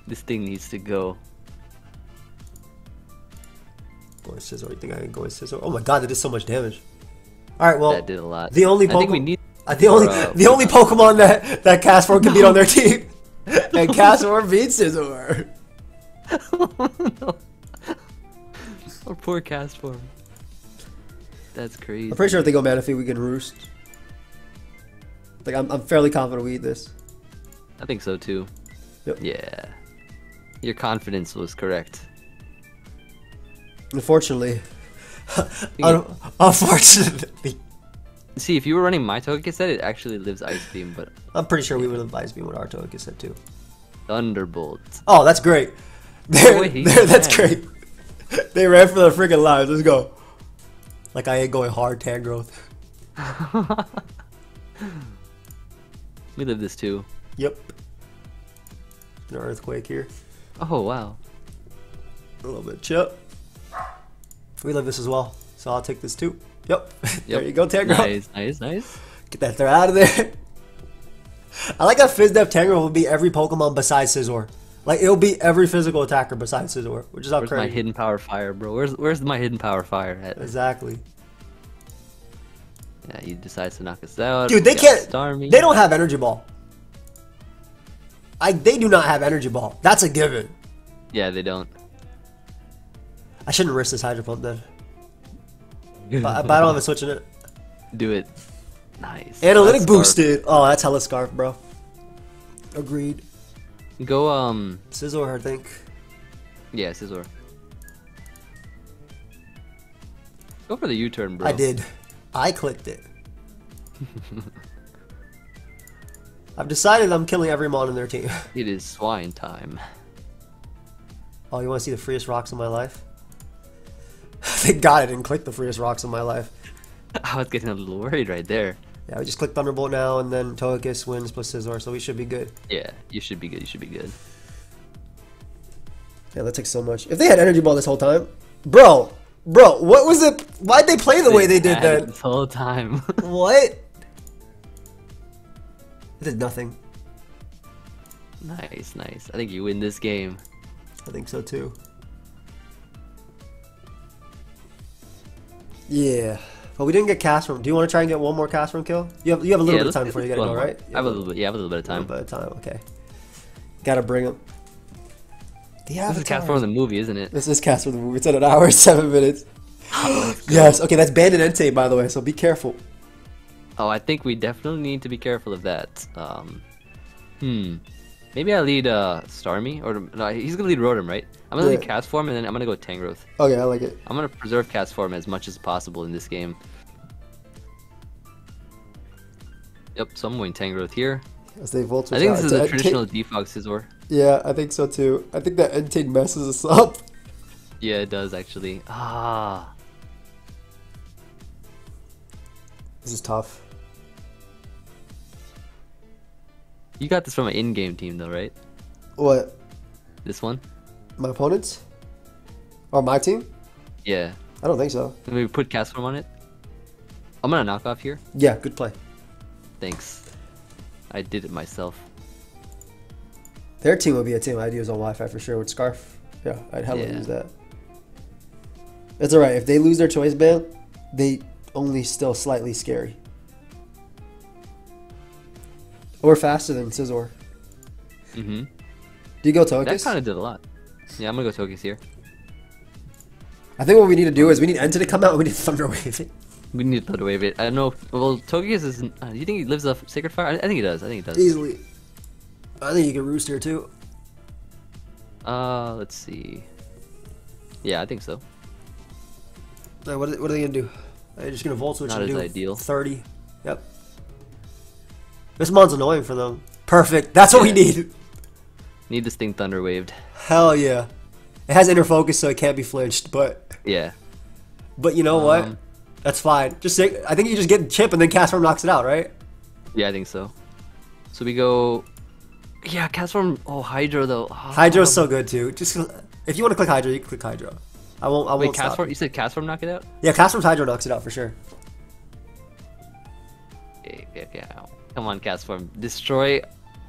This thing needs to go. Go with Scizor. You think I can go with Scizor? Oh my god, that did so much damage. All right, well, that did a lot. the only I think we Pokemon- need Uh, the only Bro. the only Pokemon that that Castform can beat on their team, and Castform beats Scizor. no. Oh, poor Castform. That's crazy. I'm pretty sure if they go Manaphy, we can roost. Like I'm, I'm fairly confident we eat this. I think so too. Yep. Yeah. Your confidence was correct. Unfortunately, un- unfortunately, See, if you were running my Togekiss set, it actually lives Ice Beam, but I'm pretty sure we would have Ice Beam with our Togekiss set too. Thunderbolt. Oh, that's great. There- there- that's great. They ran for the freaking lives. Let's go. Like I ain't going hard Tangrowth. We live this too. Yep. An earthquake here. Oh wow. A little bit chip. We live this as well, so I'll take this too. Yep. there you go, Tangrowth. Nice, nice, nice. Get that threat out of there. I like how Fizdef Tangrowth will be every Pokemon besides Scizor. Like it'll be every physical attacker besides Scizor, which is how Where's crazy. my hidden power fire, bro? Where's where's my hidden power fire at? Exactly. Yeah, he decides to knock us out. Dude, they can't. Starmie. They don't have Energy Ball. I they do not have Energy Ball. That's a given. Yeah, they don't. I shouldn't risk this Hydro Pump then. But, but I don't have a switch in it. Do it. Nice. Analytic boosted. Oh, that's hella scarf, bro. Agreed. Go um. Scizor, I think. Yeah, Scizor. Go for the U-turn, bro. I did. I clicked it. I've decided I'm killing every mon in their team. It is swine time. Oh, you want to see the freest rocks in my life? Thank God I didn't click the freest rocks in my life. I was getting a little worried right there. Yeah, we just click Thunderbolt now, and then Togekiss wins plus Scizor, so we should be good. Yeah, you should be good. You should be good. Yeah, that takes so much. If they had Energy Ball this whole time, bro, bro, what was it? Why'd they play the way they did then? this whole time. What? It did nothing. nice, nice. I think you win this game. I think so too. Yeah, but we didn't get cast. Do you want to try and get one more cast kill? You have you have a little yeah, bit of time before you gotta go, more. right? I have a little bit. Yeah, I have a little bit of time. A little bit of time. Okay. Gotta bring him. The This is. Castform the movie, isn't it? This is Castform the movie. It's at an hour and seven minutes. yes. Okay, that's banned in Entei, by the way. So be careful. Oh, I think we definitely need to be careful of that. Um, hmm. Maybe I lead uh Starmie, or no, he's gonna lead Rotom, right? I'm gonna lead Yeah. Castform, and then I'm gonna go Tangrowth. Okay, I like it. I'm gonna preserve Castform as much as possible in this game. Yep, so I'm going Tangrowth here. As they vultures I think this is a traditional defog Scizor. Yeah, I think so too. I think that Entei messes us up. Yeah, it does actually. Ah, This is tough. You got this from an in-game team though, right? What? This one? My opponents? Or my team? Yeah. I don't think so. Me put Castform on it. I'm gonna knock off here. Yeah, good play. Thanks. I did it myself. Their team would be a team I'd use on Wi-Fi for sure with Scarf. Yeah, I'd hella Yeah. use that. It's alright. If they lose their choice band, they only still slightly scary. Or faster than Scizor. Mm-hmm. Do you go That Togekiss? kind of did a lot. Yeah, I'm gonna go Togekiss here. I think what we need to do is we need Entei to come out and we need Thunder Wave it. We need to Thunder Wave it. I don't know. Well, Togekiss is. Uh, do you think he lives off Sacred Fire? I, I think he does. I think he does. Easily. I think you can roost here too. Uh, let's see. Yeah, I think so. Uh, what, are they, what are they gonna do? Are They're just gonna Volt Switch Not and as do ideal. 30. Yep. This mon's annoying for them. Perfect. That's what we need. Need this thing Thunder Waved. Hell yeah. It has inner focus, so it can't be flinched. But Yeah. but you know what? Um, That's fine. Just say, I think you just get chip and then Castform knocks it out, right? Yeah, I think so. So we go. Yeah, Castform. Oh, Hydro though. Ah. Hydro's so good too. Just if you want to click Hydro, you can click Hydro. I won't. I Wait, won't stop. Castform. You said Castform knock it out? Yeah, Castform's Hydro knocks it out for sure. Okay, okay. Come on, Castform. Destroy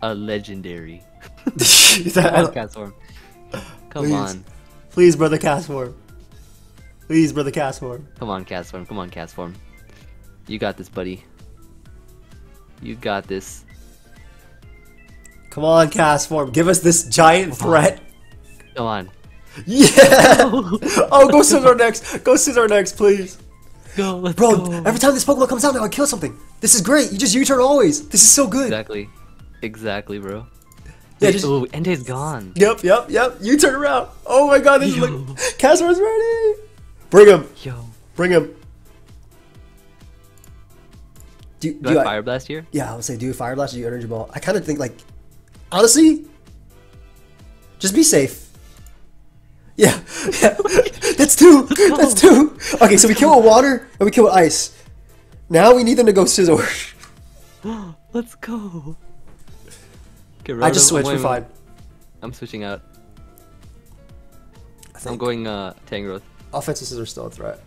a legendary. Come on, Please, Castform. Come Please. on. Please, brother Castform. Please, brother Castform. Come on, Castform. Come on, Castform. You got this, buddy. You got this. Come on, Castform. Give us this giant threat. Come on. Yeah! oh, go Scizor next. Go Scizor next, please. Go, let's Bro, go. every time this Pokemon comes out, now I kill something. This is great. You just U-turn always. This is so good. Exactly. Exactly, bro. Yeah, just- oh, Entei's gone. Yep, yep, yep. You turn around. Oh my god, this is Yo. like Casper's ready. Bring him. Yo. Bring him. Do, Do do I I, Fire Blast here? yeah, I would say do you Fire Blast or do you Energy Ball? I kind of think like, honestly, just be safe. Yeah, yeah. That's two. That's two. Okay, so we kill with water and we kill with ice. Now we need them to go Scizor. Let's go. Okay, I just switched. We're I'm- fine. I'm switching out. I I'm going uh Tangrowth. offensive Scizor's still a threat.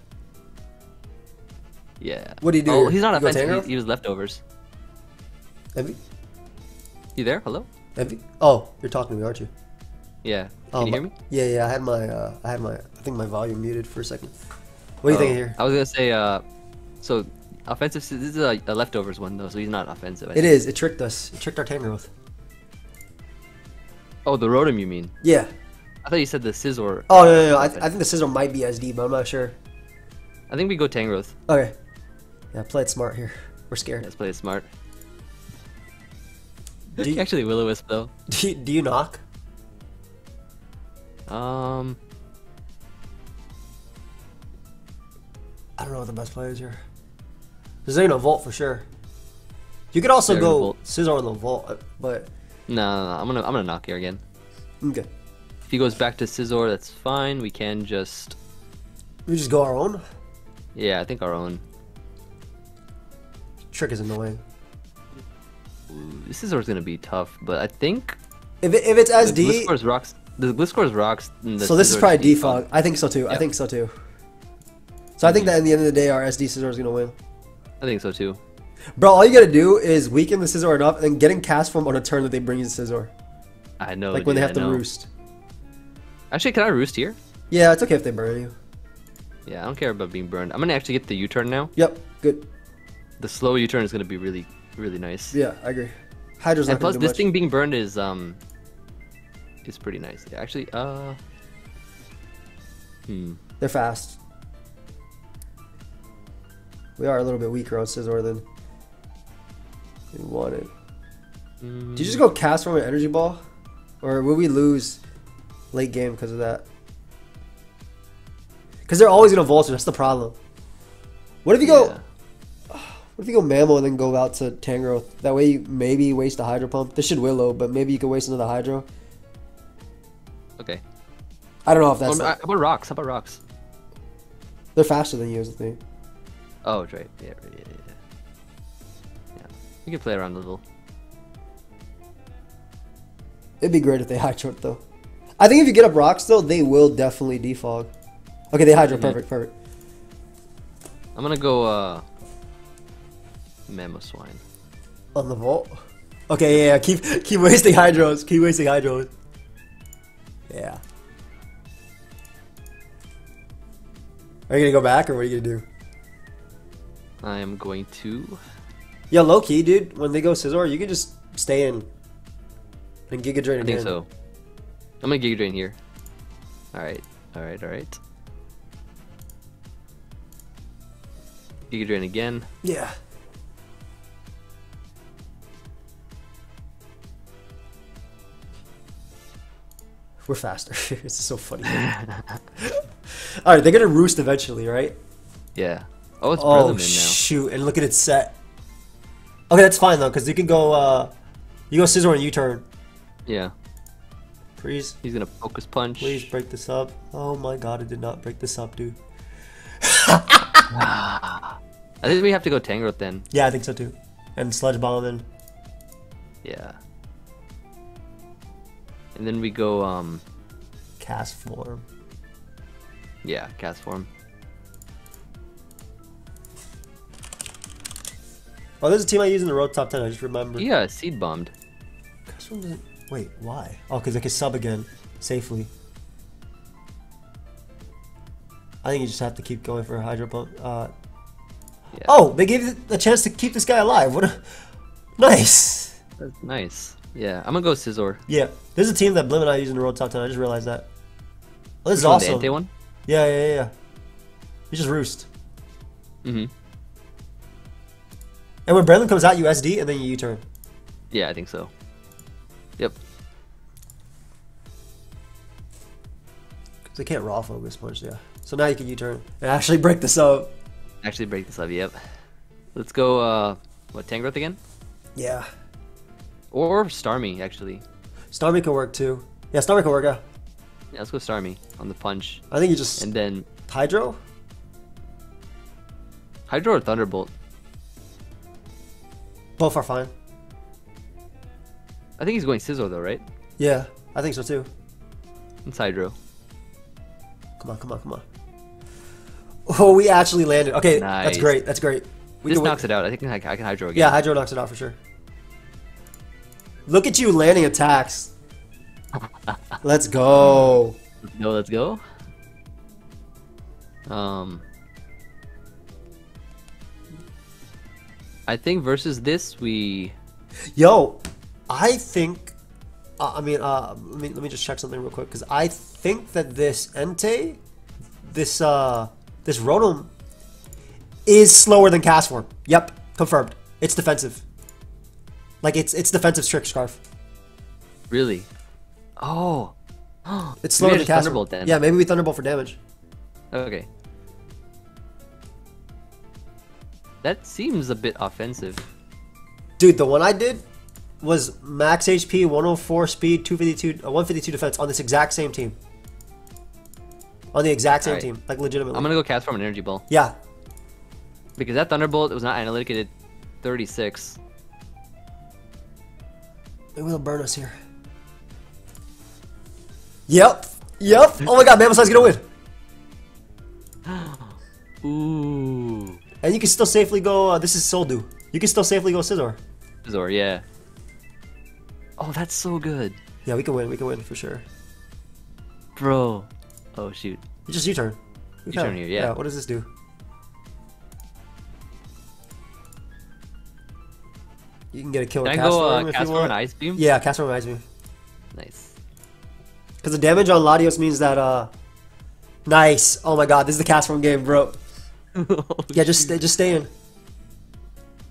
Yeah. What do you do Oh, he's not You offensive. He, he was leftovers. Emvee? You there? Hello? Emvee? Oh, you're talking to me, aren't you? Yeah. Can you hear me? Yeah, yeah. I had my, uh, I had my, I think my volume muted for a second. What do you Oh, think here? I was gonna say uh, so offensive. This is a, a leftovers one though, so he's not offensive. I It think. is. It tricked us. It tricked our Tangrowth. Oh, the Rotom, you mean? Yeah. I thought you said the Scizor. Oh no, no, no. I, I think the Scizor might be SD, but I'm not sure. I think we go Tangrowth. Okay. Yeah, play it smart here. We're scared. Let's play it smart. Do you, Actually, will wisp though. do you, do you knock? Um, I don't know what the best play is here. A Volt for sure. You could also Yeah, go Volt. Scizor on the Volt, uh, but no, no, no. I'm gonna I'm gonna knock here again. okay. If he goes back to Scizor, that's fine. We can just We just go our own. yeah, I think our own. Trick is annoying. This Scizor's gonna be tough, but I think If, it, if it's SD, Gliscor's rocks. The Gliscor's rocks. so this is probably defog. defog. I think so too. I think so too. So I think that in the end of the day, our SD Scizor is gonna win. I think so too. Bro, all you gotta do is weaken the Scizor enough and then getting Castform on a turn that they bring you the Scizor. I know. Like when they have to roost. Actually, can I roost here? Yeah, it's okay if they burn you. Yeah, I don't care about being burned. I'm gonna actually get the U-turn now. Yep, good. The slow U-turn is gonna be really, really nice. Yeah, I agree. Hydra's and plus, this much. thing being burned is um, is pretty nice. Actually, uh, hmm. They're fast. We are a little bit weaker on Scizor than we wanted. Mm, Did you just go Castform an energy ball? Or will we lose late game because of that? Because they're always gonna Vulture, that's the problem. What if you go yeah. what if you go Mammal and then go out to Tangrowth? That way you maybe waste a Hydro Pump. This should Willow, but maybe you could waste another Hydro. I don't know if that's Or, uh, how about rocks? How about rocks? they're faster than you is the thing. Oh, right. Yeah, right, yeah, yeah, yeah. We can play around a little. It'd be great if they Hydro though. I think if you get up rocks though, they will definitely defog. Okay, they Hydro, perfect, perfect. I'm gonna go uh, Mamoswine. On the vault. Okay, yeah, yeah, keep keep wasting hydros. Keep wasting hydros. Yeah. Are you gonna go back or what are you gonna do? I am going to. Yeah, low key, dude. When they go Scizor, you can just stay in and Giga Drain I again. think so. I'm gonna Giga Drain here. All right. All right. All right. Giga Drain again. Yeah. We're faster. it's so funny. All right, they're gonna roost eventually, right? Yeah. Oh, it's Oh now. shoot! And look at it set. Okay, that's fine though, because you can go. uh You go Scizor and U-turn. Yeah. Please, He's gonna focus punch. please break this up. Oh my god, it did not break this up, dude. I think we have to go Tangrowth then. Yeah, I think so too. And Sludge Bomb and Yeah. And then we go um Castform. yeah, Castform. Oh, there's a team I use in the road top ten. I just remembered. Yeah, seed bombed. Castform doesn't. Wait, why? Oh, because I can sub again safely. I think you just have to keep going for a Hydro Pump. Uh, Yeah. Oh, they gave you the chance to keep this guy alive. What? A, Nice. That's nice. Yeah, I'm gonna go Scizor. Yeah. There's a team that Blim and I use in the Road Top 10. I just realized that. This is Which one, the awesome. Entei one? Yeah, yeah, yeah, yeah. You just roost. Mm-hmm. And when Brandon comes out, you SD and then you U-turn. Yeah, I think so. Yep. Because they can't raw focus punch, yeah. So now you can U-turn and actually break this up. Actually break this up, yep. Let's go, uh, what, Tangrowth again? Yeah. Or Starmie, actually. Starmie can work too. Yeah, Starmie can work, yeah. Yeah, let's go Starmie on the punch. I think you just... And then Hydro? Hydro or Thunderbolt. Both are fine. I think he's going Scizor though, right? Yeah, I think so too. It's Hydro. Come on, come on, come on. Oh, we actually landed. Okay, that's great. That's great. We this can win- knocks it out. I think I, I can Hydro again. Yeah, Hydro knocks it out for sure. Look at you landing attacks. Let's go. No, let's go. Um, I think versus this we Yo, I think. Uh, I mean, uh, let me let me just check something real quick because I think that this Entei, this uh, this Rotom, is slower than Castform. Yep, confirmed. It's defensive. Like it's it's defensive trick scarf. really. Oh, It's slower Maybe than just Thunderbolt then. Yeah, maybe we Thunderbolt for damage. okay. That seems a bit offensive. Dude, the one I did was max HP, 104 speed, 252, uh, 152 defense on this exact same team. On the exact same Alright. team, like legitimately. I'm gonna go Castform an energy ball Yeah, because that Thunderbolt was not analytic. It did 36. Maybe they'll burn us here. Yep, yep. Oh my God, Mamoswine's gonna win, Ooh. and you can still safely go. Uh, this is Soldu. You can still safely go Scizor. Zor, yeah. Oh, that's so good, Yeah, we can win. We can win for sure. bro. Oh shoot. You just U-turn. U-turn can. here, yeah. What does this do? You can get a kill Can with I go Castform uh, if you cast want. an ice beam? Yeah, Castform reminds me. Nice. Because the damage on Latios means that, uh... Nice. Oh my god, this is the Castform game, bro. Yeah, just stay, just stay in.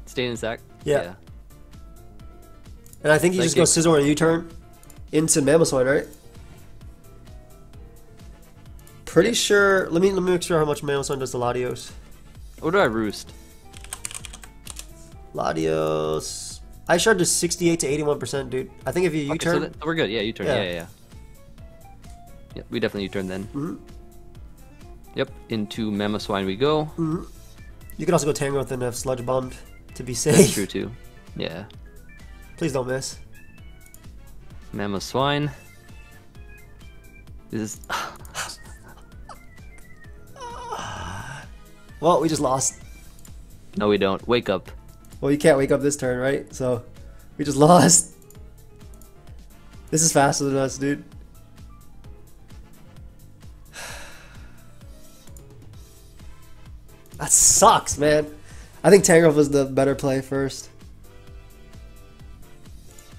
Stay in sack. Yeah. And I think you Like just go Scizor and U-turn into Mamoswine, right? Pretty sure... Let me let me make sure how much Mamoswine does to Latios. What do I roost? Latios... Ice Shard to 68 to 81%, dude. I think if you U-turn... that, we're good. Yeah, U-turn. Yeah. Yeah, yeah, yeah. We definitely U-turn then. Mhm. Yep, into Mamoswine we go. You can also go Tangrowth and have Sludge Bombed to be safe. That's true too. Yeah. Please don't miss. Mammoth Mamoswine. This is Well, we just lost. no, we don't. Wake up. Well, you can't wake up this turn, right? So, we just lost. This is faster than us, dude. That sucks, man. I think Tangrowth was the better play first.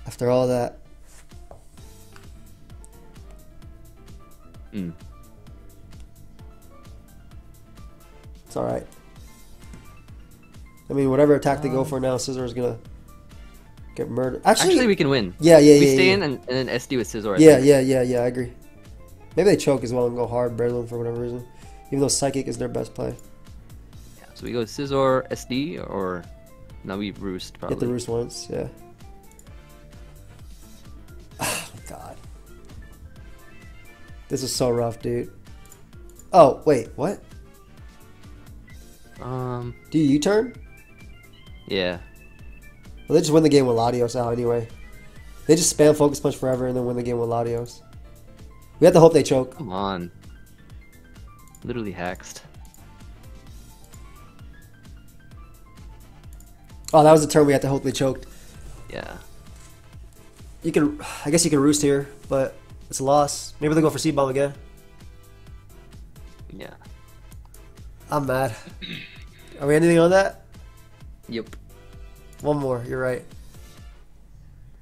After all that. Mm. It's alright. I mean, whatever attack they go for now, Scizor is gonna get murdered. Actually, Actually, we can win. yeah, yeah, yeah. we yeah, stay yeah. in and, and then SD with Scizor. Yeah, yeah, yeah, yeah. I agree. Maybe they choke as well and go hard, Breslin for whatever reason. Even though Psychic is their best play. Yeah, So we go Scizor, SD, or now we roost probably. Get the roost once, yeah. Oh God. This is so rough, dude. Oh wait, what? Um, Do you U-turn? Yeah. Well, they just win the game with Latios out anyway. They just spam Focus Punch forever and then win the game with Latios. We have to hope they choke. Come on. Literally hexed. Oh, that was the turn we had to hope they choked. Yeah. You can, I guess you can roost here, but it's a loss. Maybe they go for Seed Bomb again. Yeah. I'm mad. Are we anything on that? Yep. One more. You're right.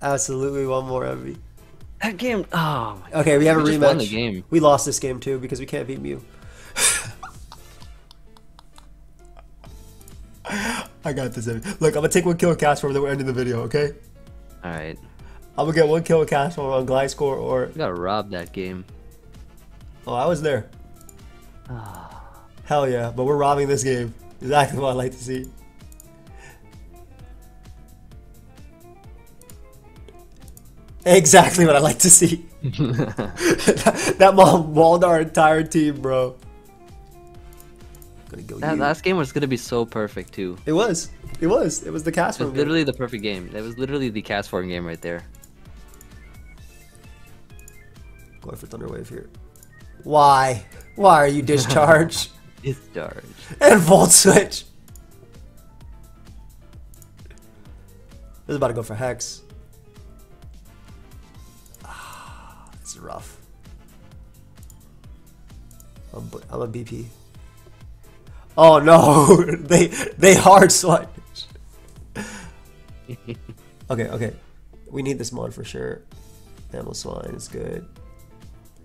Absolutely one more Emvee. That game. Oh my. Okay, we have a rematch. just won the game. We lost this game too because we can't beat Mew. I got this. Emvee. Look, I'm gonna take one kill with Castform, then we're ending the video. Okay? All right. I'm gonna get one kill with Castform on Gliscor or We got robbed that game. oh, I was there. Hell yeah! But we're robbing this game. Exactly what I like to see. Exactly what I like to see. that, that mom walled our entire team, bro. Gonna go That you. last game was gonna be so perfect too. It was. It was. It was the cast It was literally the perfect game. That was literally the Castform game right there. Going for Thunderwave here. Why? Why are you discharged? Discharge. and Volt Switch. This is about to go for Hex. Rough. I'm, a BP. Oh no! they they hard switch. okay, okay. We need this mod for sure. Mamoswine is good.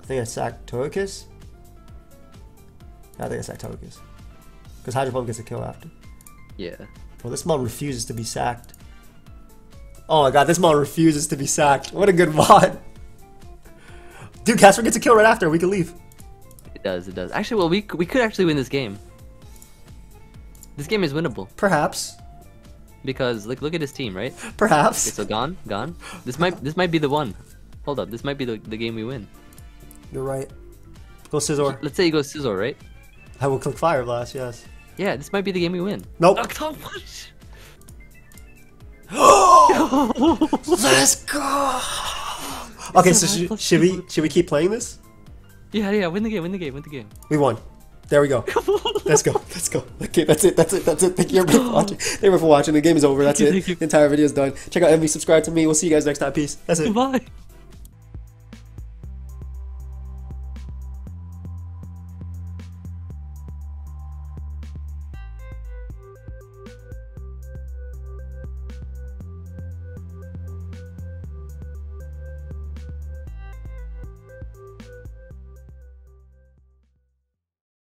I think I sacked Togekiss. I think I sacked Togekiss. Because Hydro Pump gets a kill after. Yeah. Well, this mod refuses to be sacked. Oh my god, this mod refuses to be sacked. What a good mod. Dude, Casper gets a kill right after. We can leave. It does. It does. Actually, well, we we could actually win this game. This game is winnable Perhaps. because look look at his team, right? Okay, Perhaps. so gone, gone. This might this might be the one. Hold up, this might be the, the game we win. You're right. Go Scizor. Let's say you go Scizor, right? I will click Fire Blast, yes. Yeah, this might be the game we win. Nope. Oh. Let's go! Okay, so sh- should we should we keep playing this? Yeah, yeah, win the game, win the game, win the game. We won. There we go. Let's go. Let's go. Okay, that's it. That's it. That's it. Thank you everybody for watching. Thank you for watching. The game is over. That's it. you, thank you. The entire video is done. Check out Emvee. Subscribe to me. We'll see you guys next time. Peace. That's it. Goodbye.